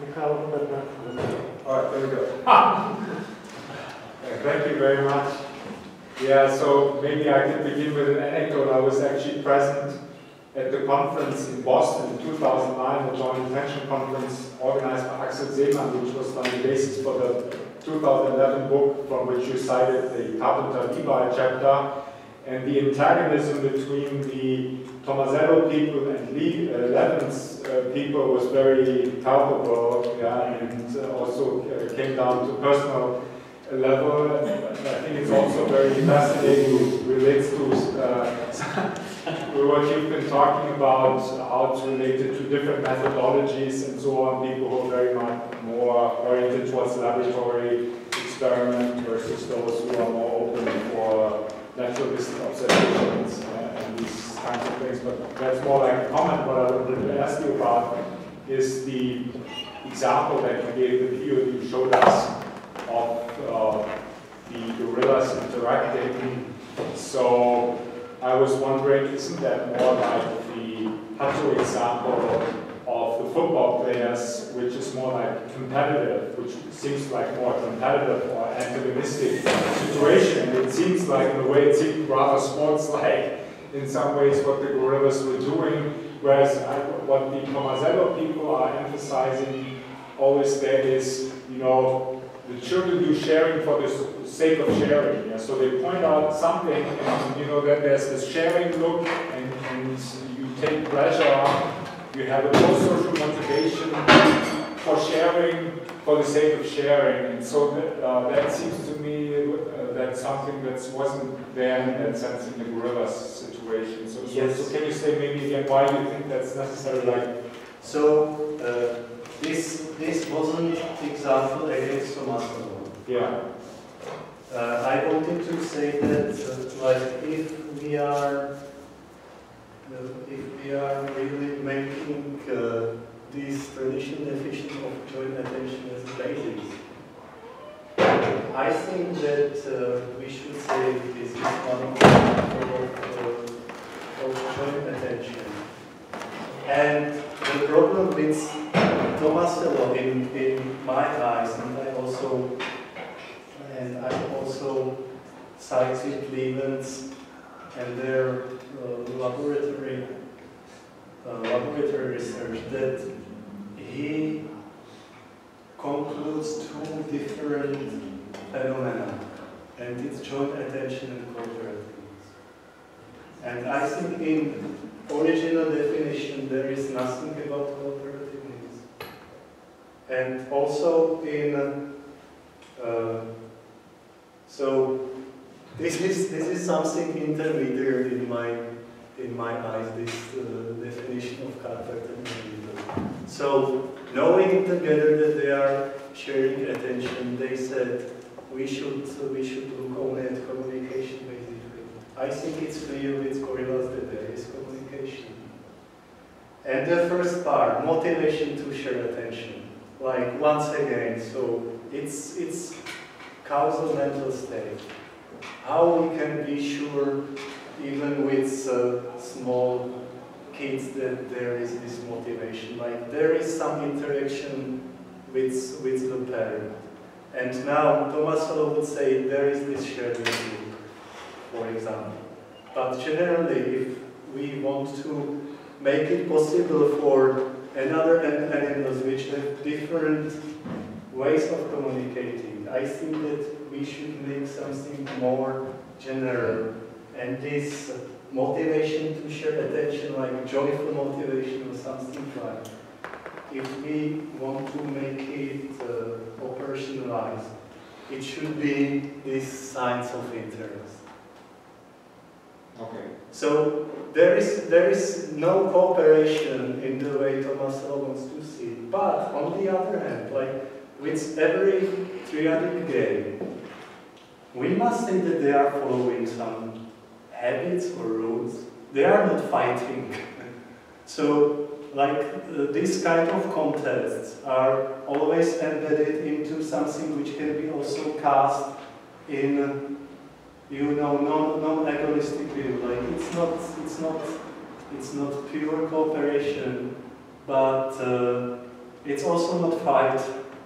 Mikhail Bernat All right, there we go. Uh, Thank you very much. Yeah, so maybe I can begin with an anecdote. I was actually present at the conference in Boston in 2009, a Joint Intention Conference organized by Axel Seemann, which was the basis for the 2011 book from which you cited the Carpenter Liebal chapter. And the antagonism between the Tomasello people and Lee, uh, Leavens' uh, people was very palpable, yeah, and uh, also uh, came down to personal level. I think it's also very fascinating, relates to uh, what you've been talking about, how it's related to different methodologies and so on, people who are very much more oriented towards laboratory experiment versus those who are more open for naturalistic observations and these kinds of things. But that's more like a comment. What I wanted to ask you about is the example that you gave, the video you showed us of uh, the gorillas interacting. So I was wondering, isn't that more like the Hato example of the football players, which is more like competitive, which seems like more competitive or antagonistic situation. And it seems like, in a way, it seemed rather sports-like in some ways what the gorillas were doing, whereas I, what the Tomasello people are emphasizing always there is, you know, the children do sharing for the sake of sharing. Yeah? So they point out something, and you know that there's this sharing look, and, and you take pleasure you have a pro-social motivation for sharing for the sake of sharing. And so that, uh, that seems to me uh, that's something that wasn't there in that sense in the gorillas situation. So, so, Yes. so can you say maybe again why you think that's necessary? Like, So uh, this this wasn't example against Thomas yeah, Uh, I wanted to say that uh, like if we are uh, if we are really making uh, this tradition definition of joint attention as basis, I think that uh, we should say this is one of the of, of joint attention. And the problem with Tomasello in, in my eyes, and I also and I also cited Leavens and their uh, laboratory uh, laboratory research that he concludes two different phenomena, and it's joint attention and cooperativeness. And I think in original definition there is nothing about cooperativeness, and also in uh, so this is this is something intermediate in my in my eyes. This uh, definition of and Liebal. So knowing together that they are sharing attention, they said we should we should look only at communication basically. I think it's clear with gorillas that there is communication. And the first part, motivation to share attention. Like once again, so it's it's causal mental state. How we can be sure, even with uh, small kids, that there is this motivation. Like there is some interaction with, with the parent. And now Tomasello would say there is this shared loop, for example. But generally, if we want to make it possible for another an- animals which have different ways of communicating. I think that we should make something more general. And this motivation to share attention, like joyful motivation or something like, if we want to make it uh, operationalized, it should be these signs of interest. Okay. So there is there is no cooperation in the way Thomas wants to see. it. But on the other hand, like with every triadic game, we must say that they are following some habits or rules. They are not fighting. so like uh, this kind of contests are always embedded into something which can be also cast in uh, you know non non-egoistic view. Like it's not it's not it's not pure cooperation, but uh, it's also not fight.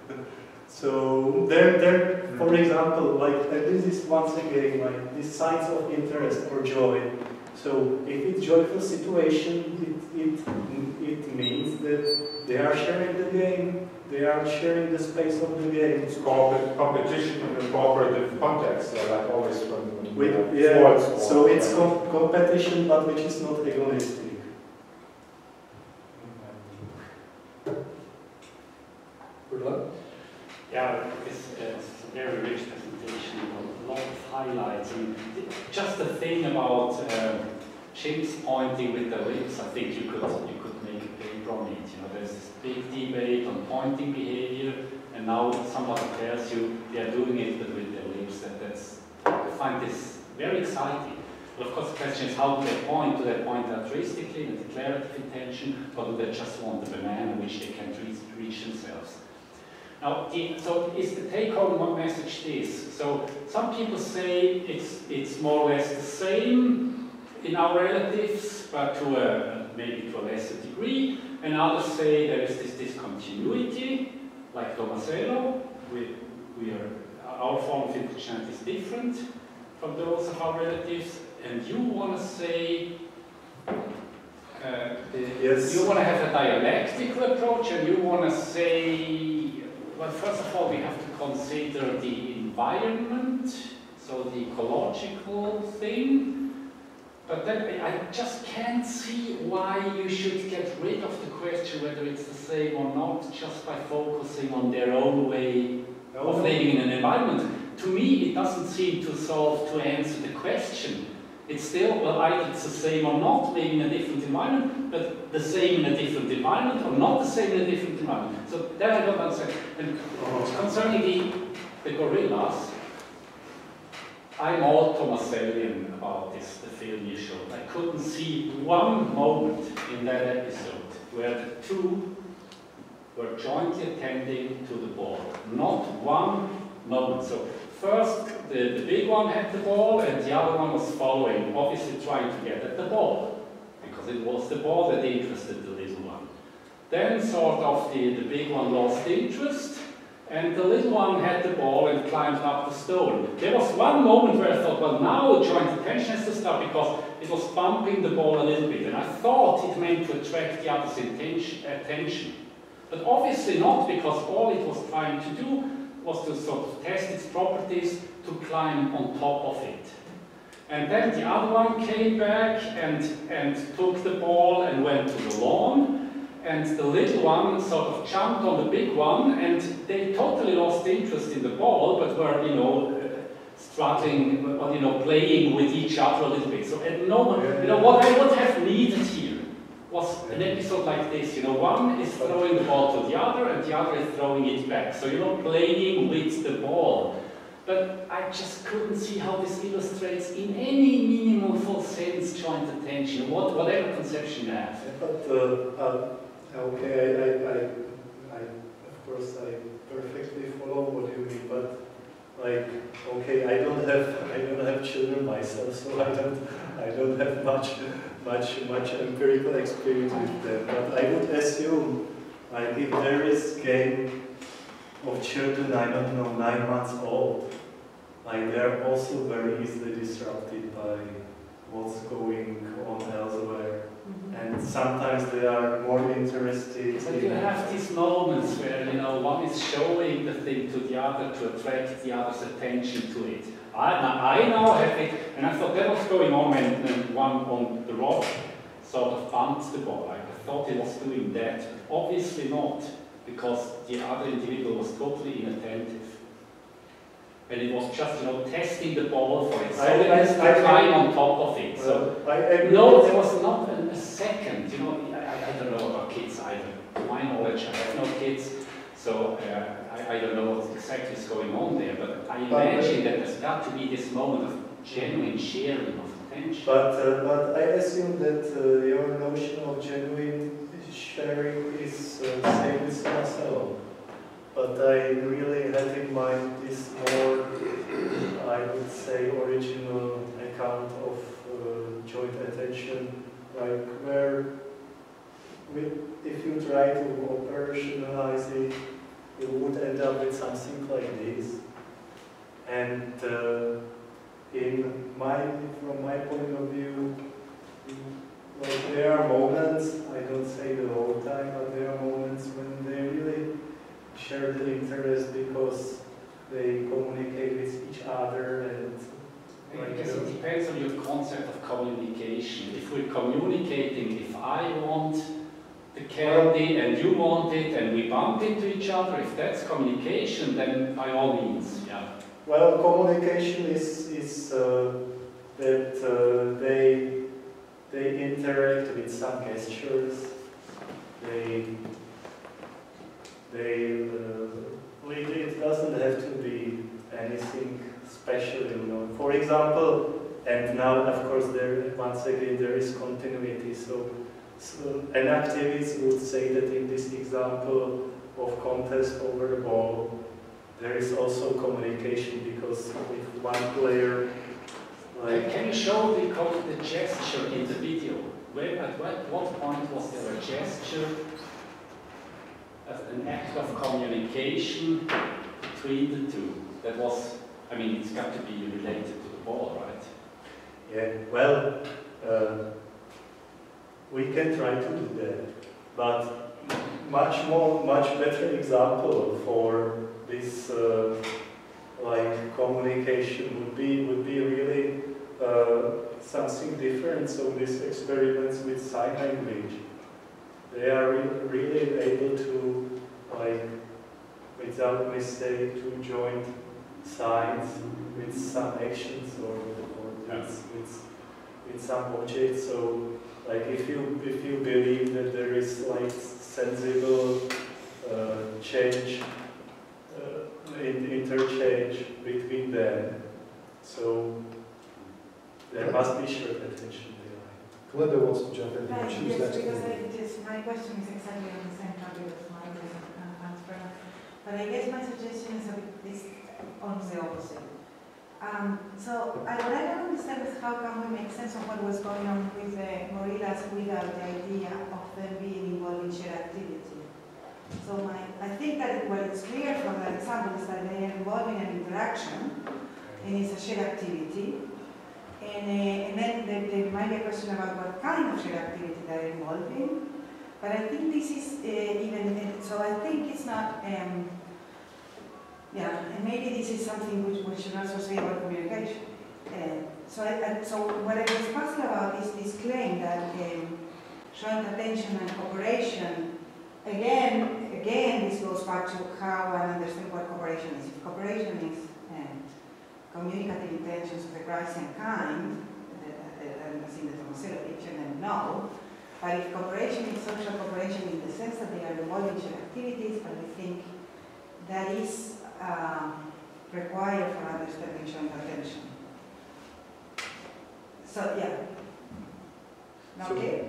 so there there for example like and this is once again like these signs of interest or joy. So if it's joyful situation, it, it, it means that they are sharing the game, they are sharing the space of the game. It's called the competition in a cooperative context, uh, like always when, when we With, have yeah, sports or so it's whatever. com competition, but which is not egoistic. Good luck. Yeah, it's, it's a very rich presentation, a lot of highlights. And just the thing about um, chimps pointing with the lips, I think you could you could make a paper on it. You know, there's this big debate on pointing behavior, and now somebody tells you they are doing it but with their lips. That that's I find this very exciting. But of course, the question is how do they point? Do they point altruistically a declarative intention, or do they just want the banana which they can reach, reach themselves? Now, so is the take-home message this? So some people say it's it's more or less the same in our relatives, but to a maybe to a lesser degree, and others say there is this discontinuity, like Tomasello. We we are our form of intelligence is different from those of our relatives, and you want to say. Uh, Yes. you want to have a dialectical approach, and you want to say, well, first of all, we have to consider the environment, so the ecological thing. But then I just can't see why you should get rid of the question whether it's the same or not just by focusing on their own way of oh. living in an environment. To me, it doesn't seem to solve, to answer the question. It's still, well, either it's the same or not, maybe in a different environment, but the same in a different environment, or not the same in a different environment. So that I don't understand. And oh. concerning the, the gorillas, I'm all Tomasellian about this, the film you showed. I couldn't see one moment in that episode where the two were jointly attending to the ball. Not one moment. So first, the, the big one had the ball and the other one was following, obviously trying to get at the ball, because it was the ball that interested the little one. Then sort of the, the big one lost interest, and the little one had the ball and climbed up the stone. There was one moment where I thought, well, now joint attention has to start because it was bumping the ball a little bit, and I thought it meant to attract the other's attention. But obviously not, because all it was trying to do was to sort of test its properties to climb on top of it. And then the other one came back and, and took the ball and went to the lawn. And the little one sort of jumped on the big one, and they totally lost interest in the ball, but were, you know, uh, struggling, you know, playing with each other a little bit. So at no moment, you know, what I would have needed here was an episode like this. You know, one is throwing the ball to the other, and the other is throwing it back. So you're playing with the ball. But I just couldn't see how this illustrates in any meaningful sense joint attention, what, whatever conception you have. But uh, uh, okay, I, I, I, I, of course, I perfectly follow what you mean, but like, okay, I don't have, I don't have children myself, so I don't, I don't have much, much, much empirical experience with them. But I would assume, like, if there is a game of children, I don't know, nine months old, like, they are also very easily disrupted by what's going on elsewhere. Mm-hmm. and sometimes they are more interested But you have these moments where, you know, one is showing the thing to the other to attract the other's attention to it. I, I now have it, and I thought that was going on when, when one on the rock sort of bumped the ball. I thought he was doing that, obviously not, because the other individual was totally inattentive. And it was just, you know, testing the ball for it. So I- I- I- time on top of it. So I no, there was not a, a second. You know, I, I- don't know about kids either. To my knowledge, I have no kids, so uh, I, I don't know what exactly is going on there. But I But- imagine that there's got to be this moment of genuine sharing of attention. But, uh, but I assume that uh, your notion of genuine sharing is uh, the same as Tomasello. But I really had in mind this more, I would say, original account of uh, joint attention, like where if you try to operationalize it, you would end up with something like this. And uh, in my, from my point of view, like there are moments, I don't say the whole time, but there are moments when they really share the interest because they communicate with each other and I guess it depends on your concept of communication. If we're communicating, if I want the candy and you want it and we bump into each other, if that's communication, then by all means, yeah. Well, communication is, is uh, that uh, they, they interact with some gestures. They, they, uh, it, doesn't have to be anything special, you know. For example, and now of course there, once again, there is continuity. So, so an enactivist would say that in this example of contest over a ball, there is also communication because if one player, like, can you show the, the gesture in the video? Where, at what, what point was there a gesture, as an act of communication between the two? That was, I mean, it's got to be related to the ball, right? yeah, well, uh, we can try to do that, but much more, much better example for this, uh, like communication would be would be really uh, something different. So these experiments with sign language, they are re really able to like without mistake to join signs with some actions or, or with, with, with some objects. So like if you if you believe that there is like sensible uh, change uh, in interchange between them, so there must be shared attention Linda wants to jump in here. She was yes, because I, my question is exactly on the same topic as mine, uh. But I guess my suggestion is a bit, is almost the opposite. Um, so, I, what I don't understand is how can we make sense of what was going on with the gorillas without the idea of them being involved in shared activity. So my, I think that what is clear from that example is that they are involved in an interaction, and it's a shared activity. And, uh, and then there, there might be a question about what kind of shared activity they're involved in. But I think this is uh, even, so I think it's not, um, yeah, and maybe this is something which we should also say about communication. So, I, so what I was asking about is this claim that um, joint attention and cooperation, again, again, this goes back to how I understand what cooperation is. If cooperation is communicative intentions of the Gricean kind, and I've seen the Tomasello picture, then no. But if cooperation is social cooperation in the sense that they are involved in shared activities, but I think that is um, required for understanding joint attention. So, yeah. So- Okay?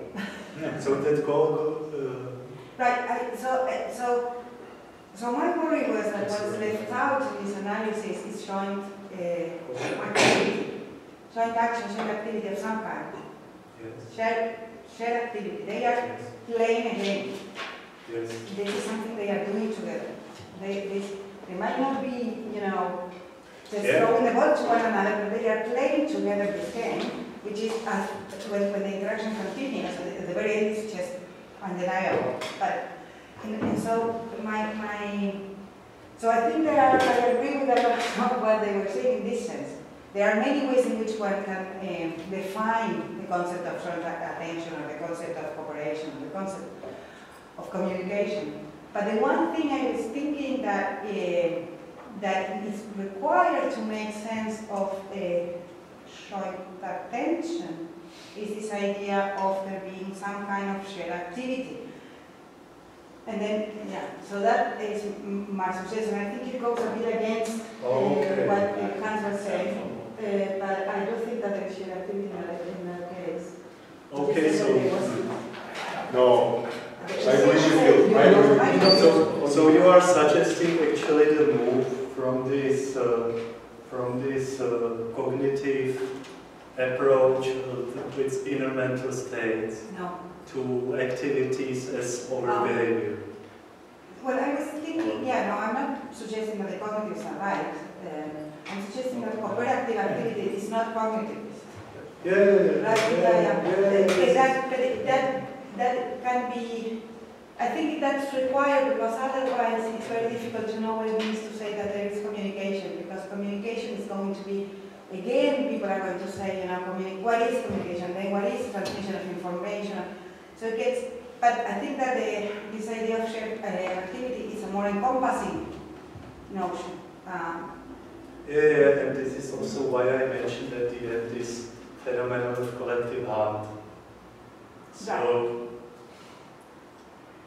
So that goal, uh, Right, I, so, uh, so, so my worry was that what's left out in this analysis is joint activity, joint action, joint activity of some kind, yes, shared, shared activity. They are yes, playing a game. yes. This is something they are doing together. They, they, they might not be, you know, just Yeah. throwing the ball to one another, but they are playing together this game. which is as, when, when the interaction continues, at the very end, it's just undeniable. But, and, and so my, my, so I think are, I agree with a lot of what they were saying in this sense. There are many ways in which one can um, define the concept of front attention or the concept of cooperation, or the concept of communication. But the one thing I was thinking that uh, that is required to make sense of uh, joint attention is this idea of there being some kind of shared activity. And then, yeah, so that is my suggestion. I think it goes a bit against uh, Okay. what uh, Hans was saying, uh, but I do think that there is shared activity in that, case. Okay, so, No, Okay, I with you. Agree. I agree. so, so you are suggesting actually the move from this, uh, from this uh, cognitive approach uh, with inner mental states No. To activities as over Um, behavior. Well, I was thinking, yeah, no, I'm not suggesting that the cognitives are right. Uh, I'm suggesting that cooperative activity is not cognitive. Yeah, yeah, yeah. Yeah, yeah. yeah. That, that, that can be, I think that's required because otherwise it's very difficult to know what it means to say that there is communication because communication is going to be, again, people are going to say, you know, what is communication, then what is transmission of information. So it gets, but I think that the, this idea of shared uh, activity is a more encompassing notion. Um, Yeah, yeah, and this is also why I mentioned that you have this phenomenon of collective harm. So,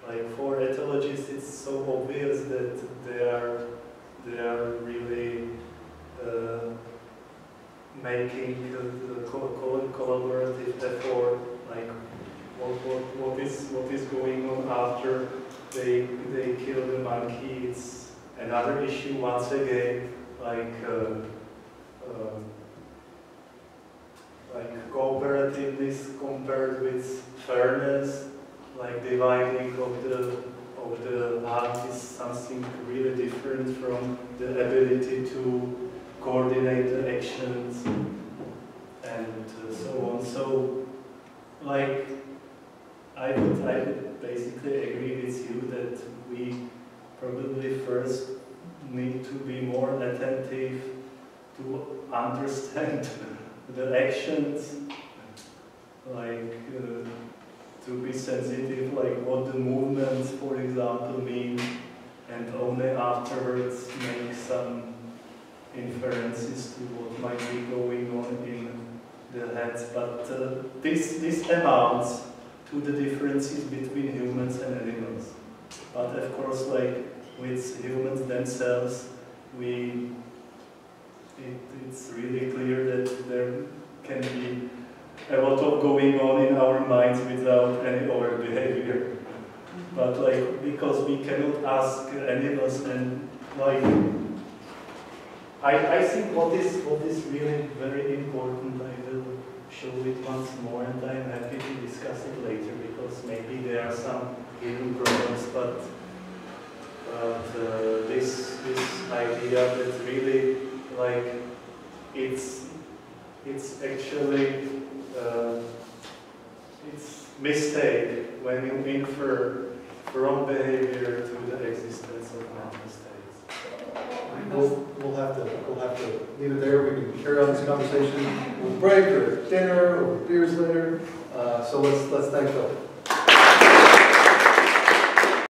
like for ethologists, it's so obvious that they are they are really uh, making co- co- collaborative effort. Like what, what, what is what is going on after they they kill the monkey? It's another issue once again. Like. Uh, uh, like cooperativeness compared with fairness, like dividing of the of the art is something really different from the ability to coordinate the actions and uh, so on. So, like, I would I would basically agree with you that we probably first need to be more attentive to understand the actions, like uh, to be sensitive, like what the movements, for example, mean, and only afterwards make some inferences to what might be going on in the heads. But uh, this this amounts to the differences between humans and animals. But of course, like with humans themselves, we it, it's really clear that there can be a lot of going on in our minds without any over behavior. But like, because we cannot ask animals and like, I, I think what is, what is really very important, I show it once more and I'm happy to discuss it later because maybe there are some hidden problems, but, but uh, this, this idea that really like it's it's actually uh, it's mistake when you infer from behavior to the existence of states. We'll, we'll have to, we'll have to leave it there. We can carry on this conversation with break or dinner or beers later. Uh, so let's, let's thank the